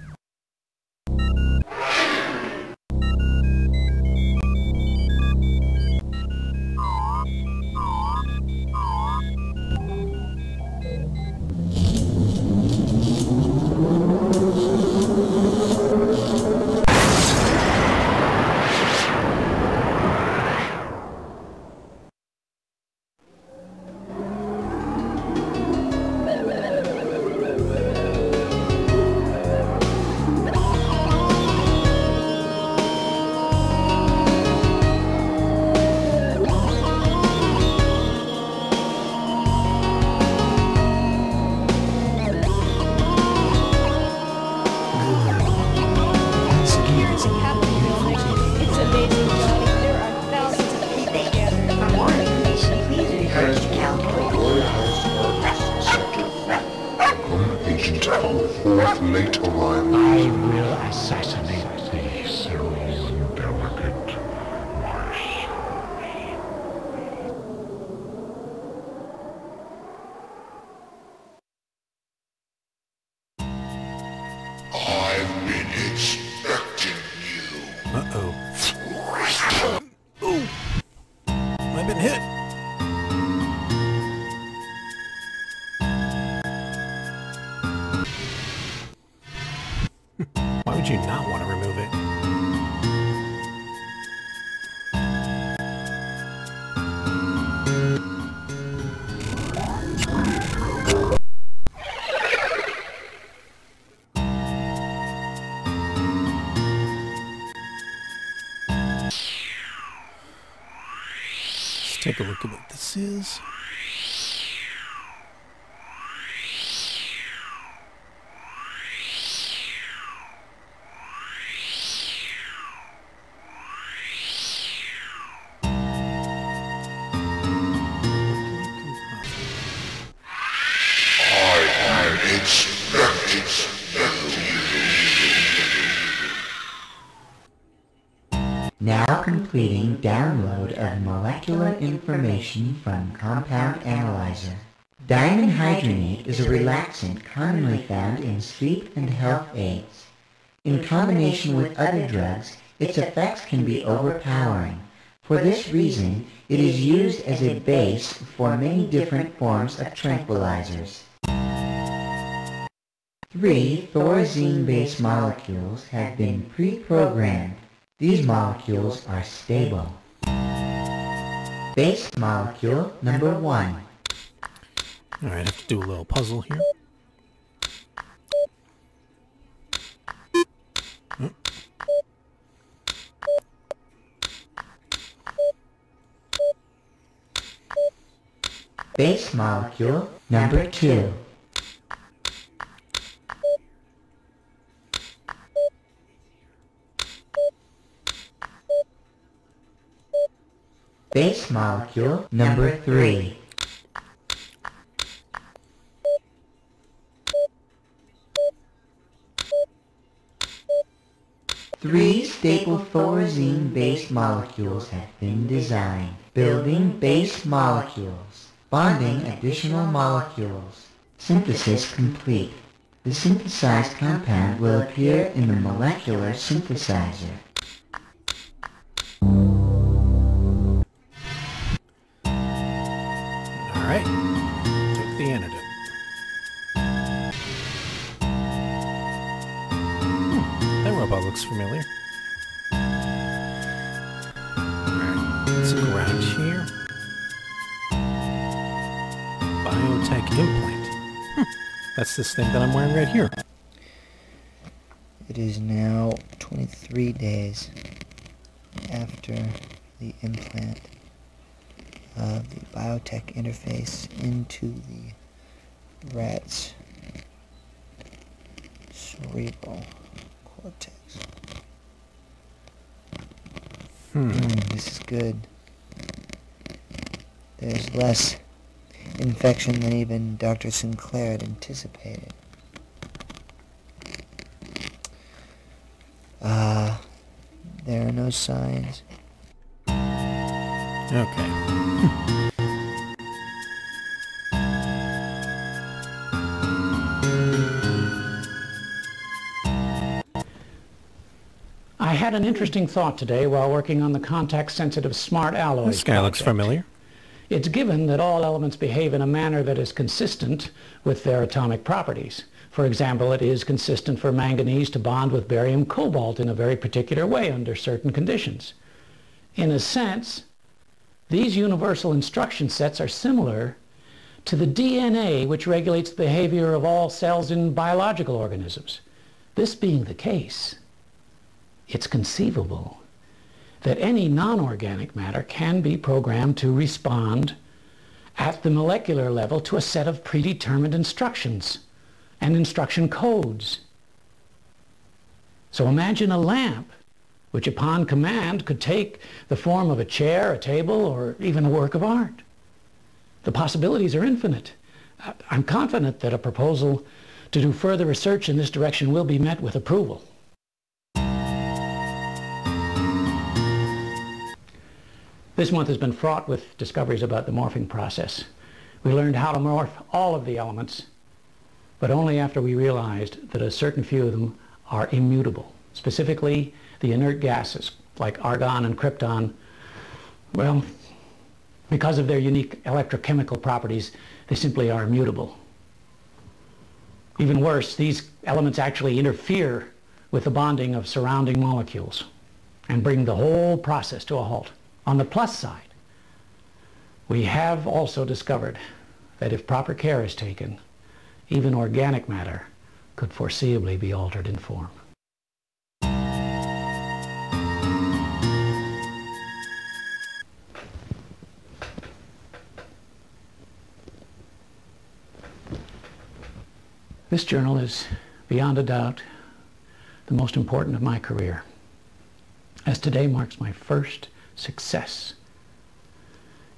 Let's take a look at what this is. Download of molecular information from Compound Analyzer. Dimenhydrinate is a relaxant commonly found in sleep and health aids. In combination with other drugs, its effects can be overpowering. For this reason, it is used as a base for many different forms of tranquilizers. Three thorazine-based molecules have been pre-programmed. These molecules are stable. Base molecule number one. Alright, I have to do a little puzzle here. Oh. Base molecule number two. Base molecule number 3. Three staple thorazine base molecules have been designed. Building base molecules. Bonding additional molecules. Synthesis complete. The synthesized compound will appear in the molecular synthesizer. Familiar. Let's look around here. Biotech implant. Hmm, that's this thing that I'm wearing right here. It is now 23 days after the implant of the biotech interface into the rat's cerebral cortex. Hmm. Mm, this is good. There's less infection than even Dr. Sinclair had anticipated. Uh, there are no signs. Okay. Had an interesting thought today while working on the contact-sensitive smart alloy. This guy looks familiar. It's given that all elements behave in a manner that is consistent with their atomic properties. For example, it is consistent for manganese to bond with barium cobalt in a very particular way under certain conditions. In a sense, these universal instruction sets are similar to the DNA which regulates the behavior of all cells in biological organisms. This being the case, it's conceivable that any non-organic matter can be programmed to respond at the molecular level to a set of predetermined instructions and instruction codes. So imagine a lamp which upon command could take the form of a chair, a table, or even a work of art. The possibilities are infinite. I'm confident that a proposal to do further research in this direction will be met with approval. This month has been fraught with discoveries about the morphing process. We learned how to morph all of the elements, but only after we realized that a certain few of them are immutable. Specifically, the inert gases, like argon and krypton, well, because of their unique electrochemical properties, they simply are immutable. Even worse, these elements actually interfere with the bonding of surrounding molecules and bring the whole process to a halt. On the plus side, we have also discovered that if proper care is taken, even organic matter could foreseeably be altered in form. This journal is, beyond a doubt, the most important of my career, as today marks my first success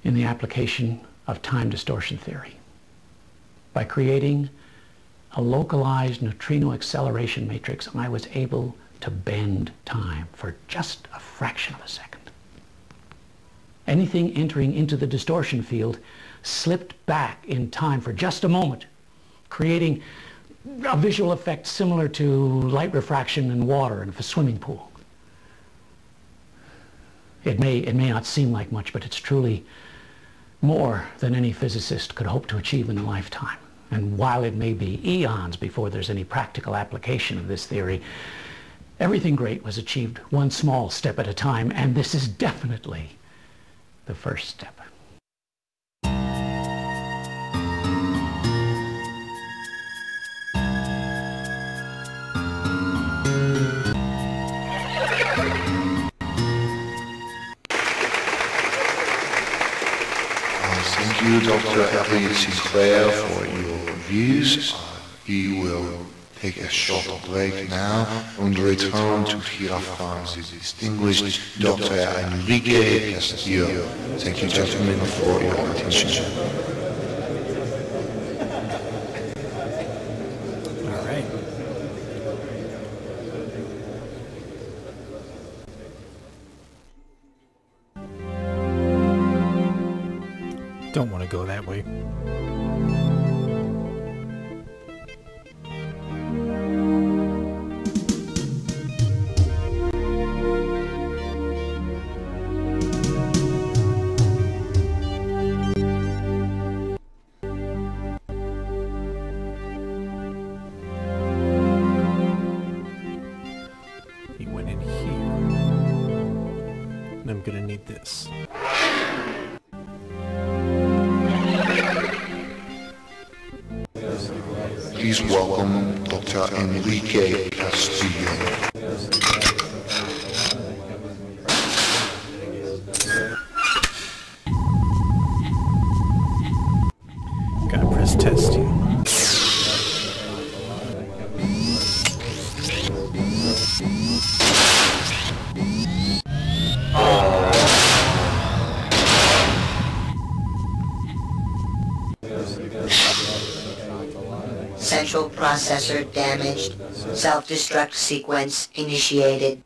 in the application of time distortion theory by creating a localized neutrino acceleration matrix, I was able to bend time for just a fraction of a second. Anything entering into the distortion field slipped back in time for just a moment, creating a visual effect similar to light refraction in water in a swimming pool. It may, it may not seem like much, but it's truly more than any physicist could hope to achieve in a lifetime. And while it may be eons before there's any practical application of this theory, everything great was achieved one small step at a time, and this is definitely the first step. Dr. Elliot Sinclair, for your views. He will Take a short break now and return to hear from the distinguished Dr. Enrique Castillo. Thank you, gentlemen, for your attention. Go that way. Self-destruct sequence initiated.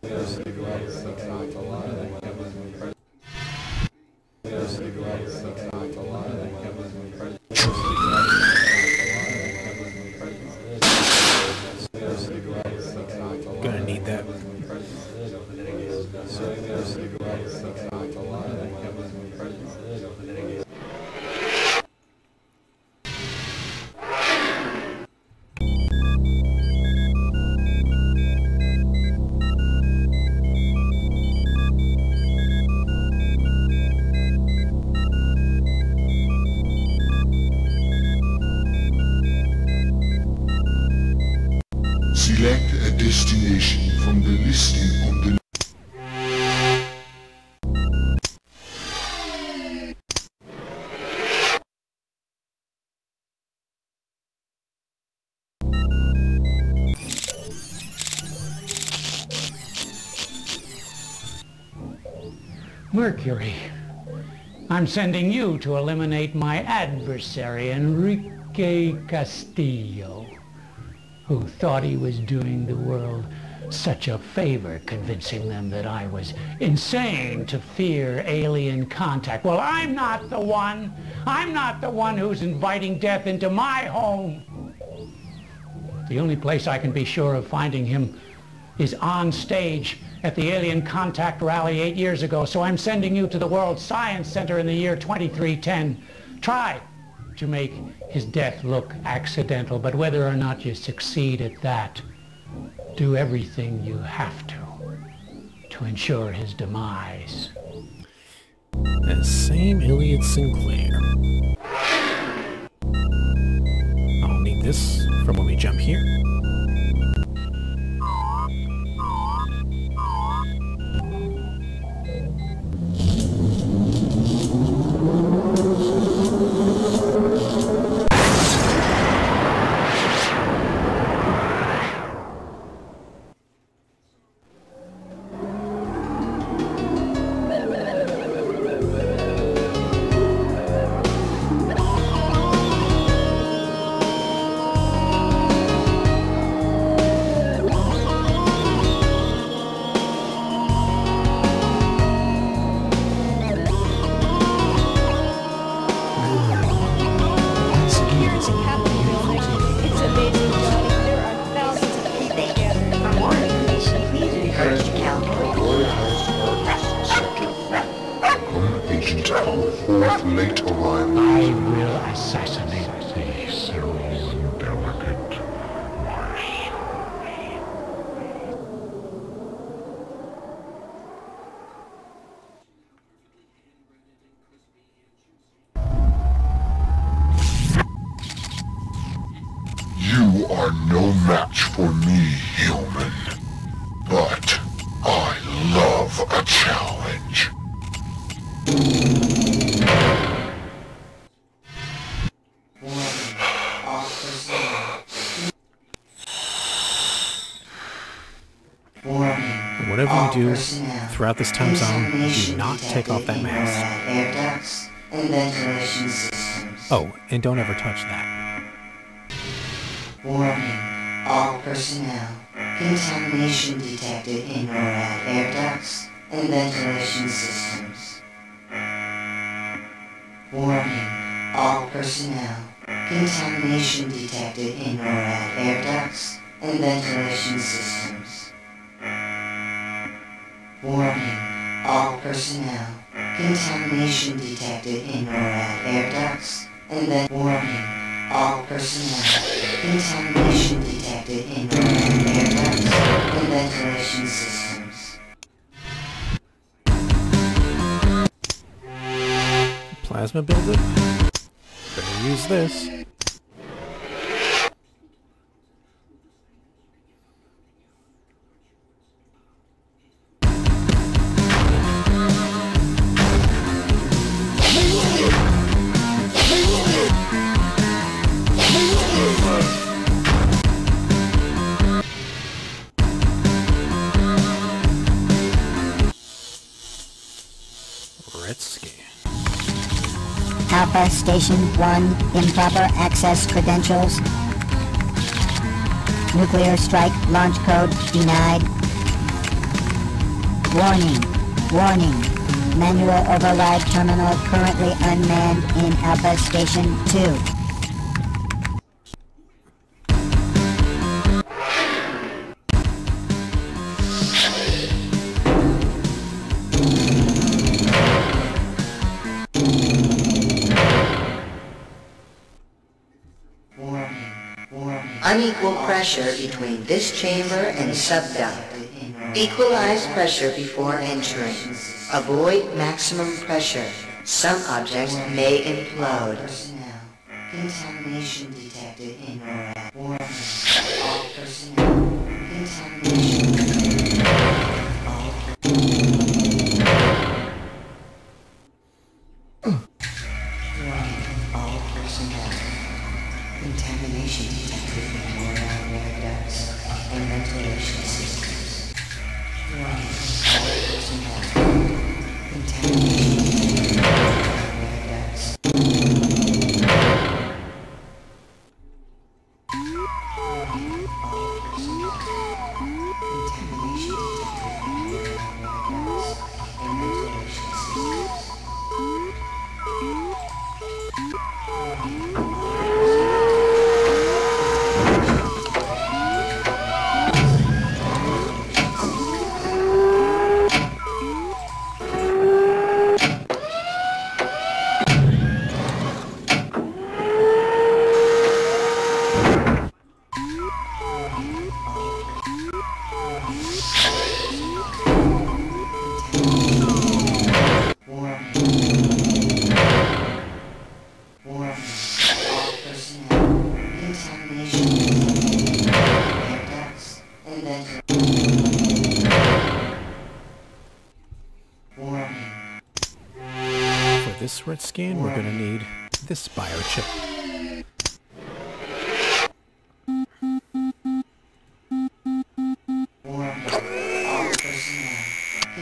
Mercury, I'm sending you to eliminate my adversary, Enrique Castillo, who thought he was doing the world such a favor convincing them that I was insane to fear alien contact. Well, I'm not the one. I'm not the one who's inviting death into my home. The only place I can be sure of finding him is on stage at the Alien Contact Rally eight years ago, so I'm sending you to the World Science Center in the year 2310. Try to make his death look accidental, but whether or not you succeed at that, do everything you have to to ensure his demise. That same Elliot Sinclair. I'll need this from when we jump here. Here throughout this time zone, do not take off that mask. Air ducts and ventilation systems. Oh, and don't ever touch that. Warning. All personnel. Contamination detected in NORAD air ducts and ventilation systems. Warning. All personnel. Contamination detected in NORAD air ducts and ventilation systems. Warning. All personnel. Contamination detected in NORAD air ducts and then warning. All personnel. Contamination detected in NORAD air ducts and ventilation systems. Plasma buildup? Better use this. Alpha Station 1, improper access credentials. Nuclear strike launch code denied. Warning, warning. Manual override terminal currently unmanned in Alpha Station 2. Unequal pressure between this chamber and subduct. Equalize pressure before entering. Avoid maximum pressure. Some objects may implode. Contamination detected in. Warning.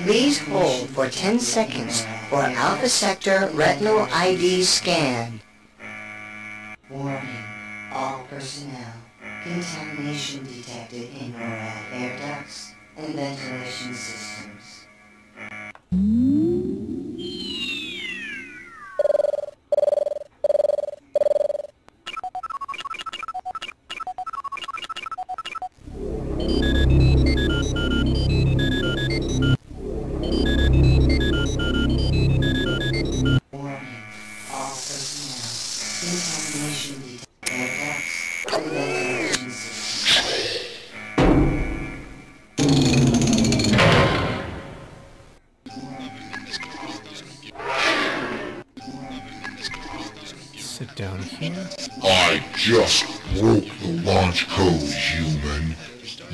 Please hold for 10 seconds for Alpha Sector Retinal ID scan.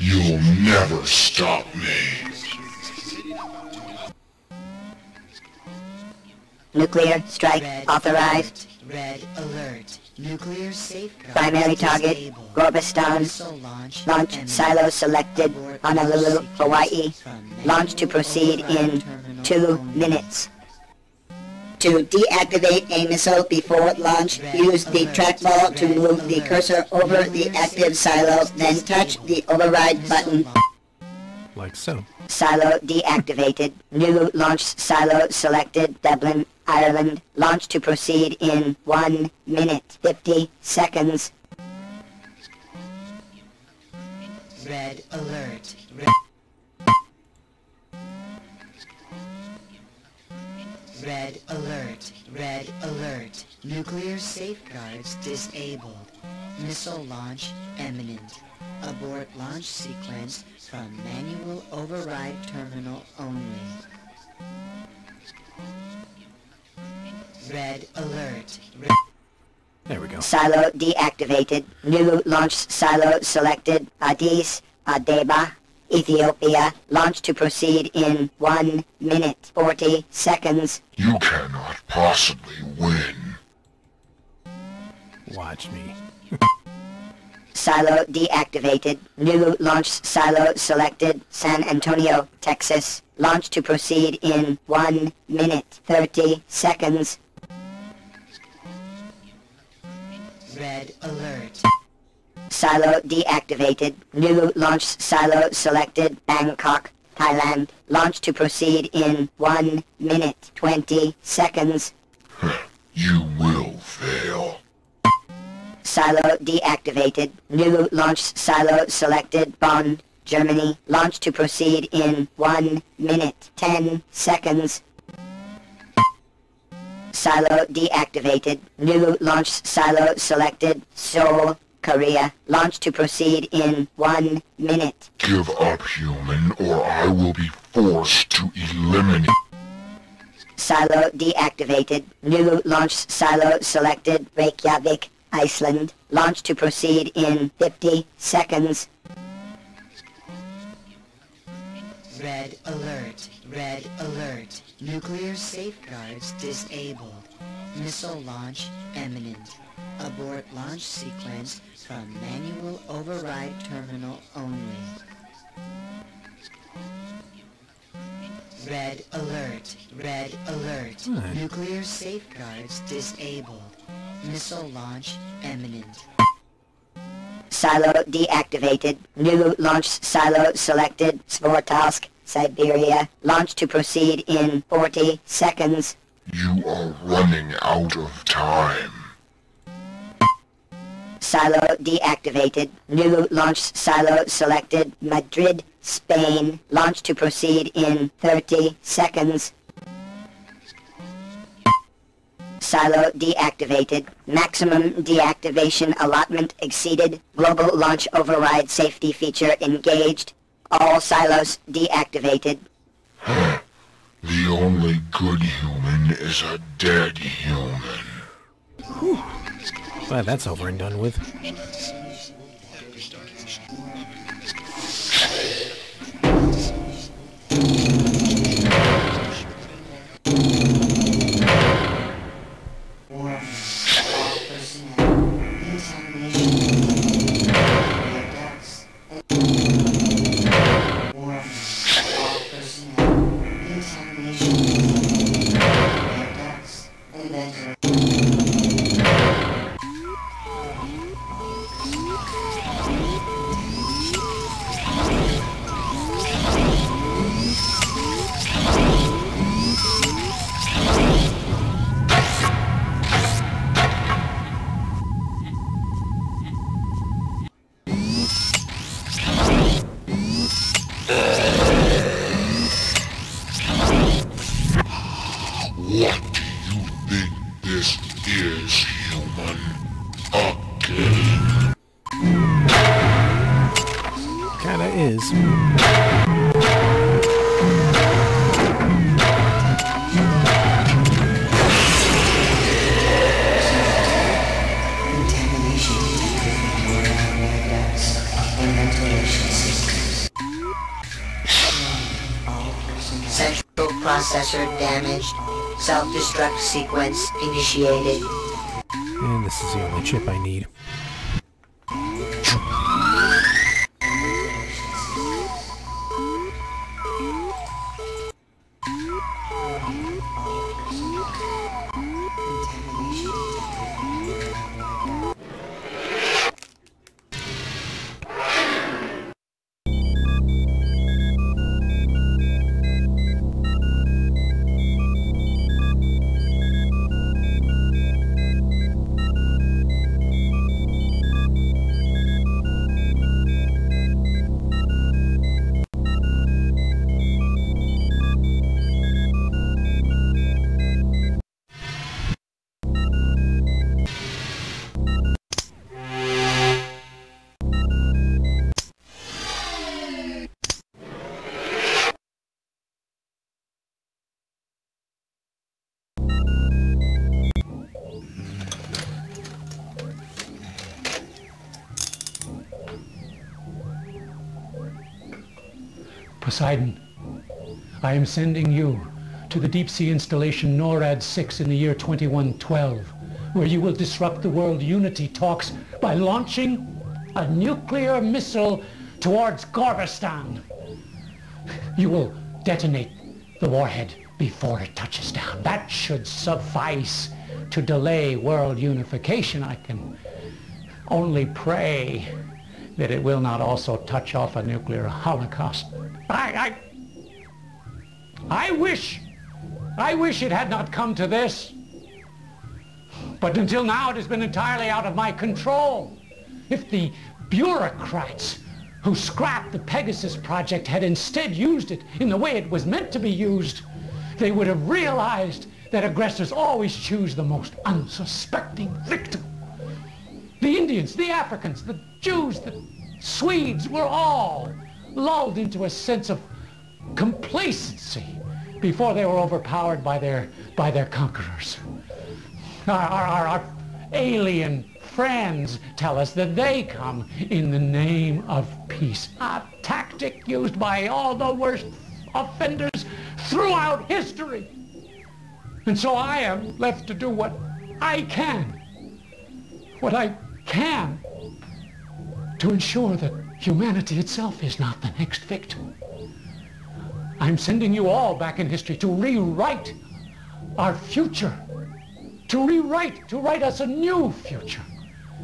You'll never stop me. Nuclear strike authorized. Red alert. Nuclear safeguard. Primary target, disabled. Gorbistan. Launch. Launch silo selected, Honolulu, Hawaii. Launch to proceed in two minutes. To deactivate a missile before launch, use the trackball to move the cursor over the active silo, then touch the override button. Like so. Silo deactivated. New launch silo selected. Dublin, Ireland. Launch to proceed in 1 minute 50 seconds. Red alert. Red, Red alert. Red alert. Nuclear safeguards disabled. Missile launch imminent. Abort launch sequence from manual override terminal only. Red alert. Red There we go. Silo deactivated. New launch silo selected. Addis Ababa, Ethiopia. Launch to proceed in 1 minute 40 seconds. You cannot possibly win. Watch me. Silo deactivated. New launch silo selected. San Antonio, Texas. Launch to proceed in 1 minute 30 seconds. Red alert. Silo deactivated. New launch silo selected. Bangkok, Thailand. Launch to proceed in 1 minute 20 seconds. You will fail. Silo deactivated. New launch silo selected. Bonn, Germany. Launch to proceed in 1 minute 10 seconds. Silo deactivated. New launch silo selected. Seoul, Korea. Launch to proceed in 1 minute. Give up, human, or I will be forced to eliminate. Silo deactivated. New launch silo selected. Reykjavik, Iceland. Launch to proceed in 50 seconds. Red alert. Red alert. Nuclear safeguards disabled. Missile launch imminent. Abort launch sequence from manual override terminal only. Red alert. Red alert. Right. Nuclear safeguards disabled. Missile launch imminent. Silo deactivated. New launch silo selected. Svortalsk, Siberia. Launch to proceed in 40 seconds. You are running out of time. Silo deactivated. New launch silo selected. Madrid, Spain. Launch to proceed in 30 seconds. Silo deactivated. Maximum deactivation allotment exceeded. Global launch override safety feature engaged. All silos deactivated. The only good human is a dead human. Glad that's over and done with. Initiated. And this is the only chip I need. Poseidon, I am sending you to the deep sea installation NORAD 6 in the year 2112, where you will disrupt the world unity talks by launching a nuclear missile towards Gorbistan. You will detonate the warhead before it touches down. That should suffice to delay world unification. I can only pray that it will not also touch off a nuclear holocaust. I, I, I wish, I wish it had not come to this. But until now it has been entirely out of my control. If the bureaucrats who scrapped the Pegasus project had instead used it in the way it was meant to be used, they would have realized that aggressors always choose the most unsuspecting victim. The Indians, the Africans, the Jews, the Swedes were all lulled into a sense of complacency before they were overpowered by their, by their conquerors. Our, our, our alien friends tell us that they come in the name of peace, a tactic used by all the worst offenders throughout history. And so I am left to do what I can, what I can to ensure that humanity itself is not the next victim. I'm sending you all back in history to rewrite our future, to rewrite, to write us a new future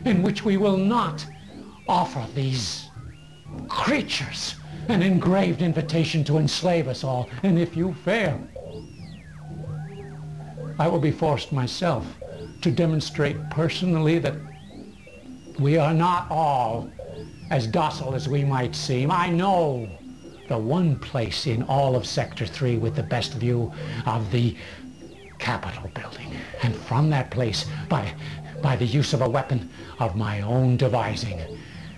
in which we will not offer these creatures an engraved invitation to enslave us all. And if you fail, I will be forced myself to demonstrate personally that we are not all as docile as we might seem. I know the one place in all of Sector 3 with the best view of the Capitol building. And from that place, by, by the use of a weapon of my own devising,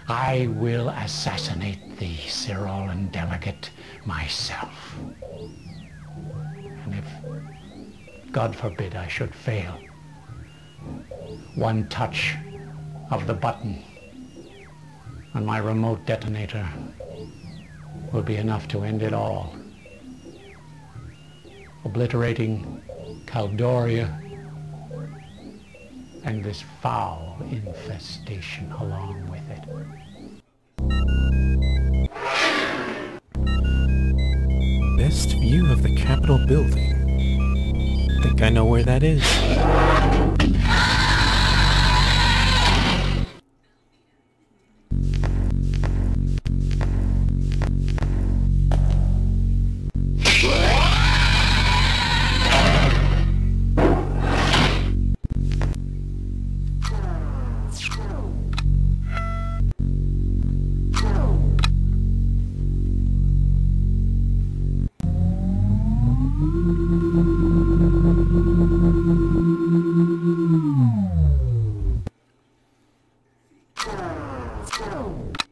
I will assassinate the Cyrollan delegate myself. And if, God forbid, I should fail, one touch of the button on my remote detonator will be enough to end it all. Obliterating Caldoria and this foul infestation along with it. Best view of the Capitol building. Think I know where that is. Oh.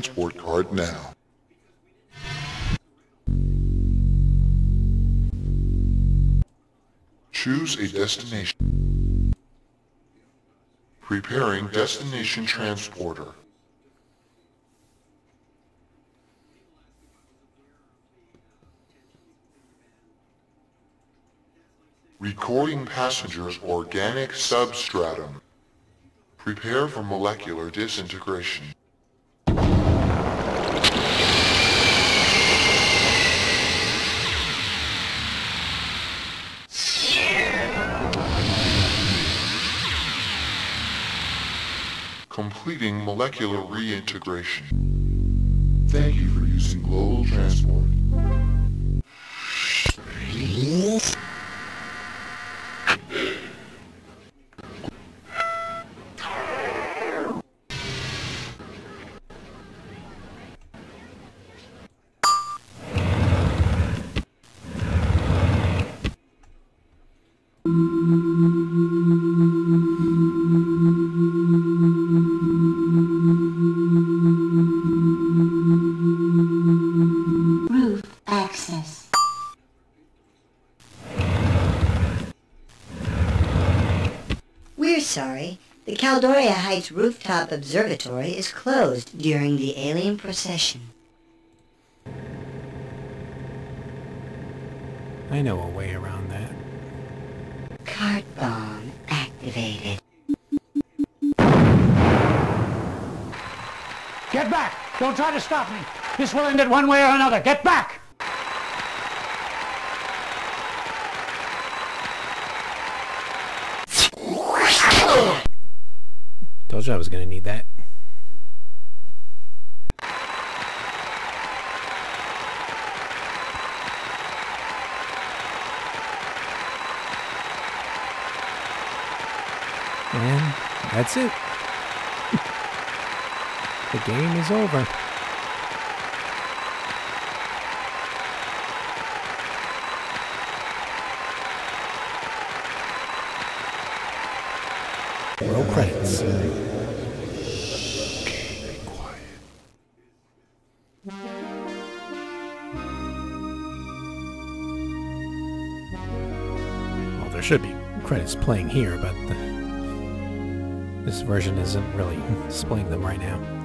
Transport card now. Choose a destination. Preparing destination transporter. Recording passengers organic substratum. Prepare for molecular disintegration. Completing molecular reintegration. Thank you for using Global Transport. Caldoria Rooftop Observatory is closed during the alien procession. I know a way around that. Cart bomb activated. Get back! Don't try to stop me! This will end it one way or another. Get back! Told you I was gonna need that. And that's it. the game is over. Should be credits playing here, but the, this version isn't really displaying them right now.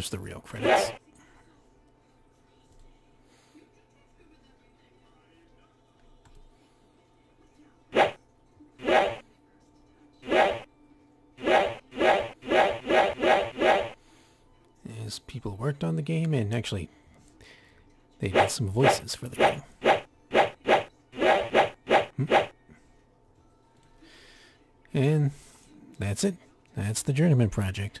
Here's the real credits. As people worked on the game and actually they did some voices for the game. Hmm. And that's it. That's the Journeyman Project.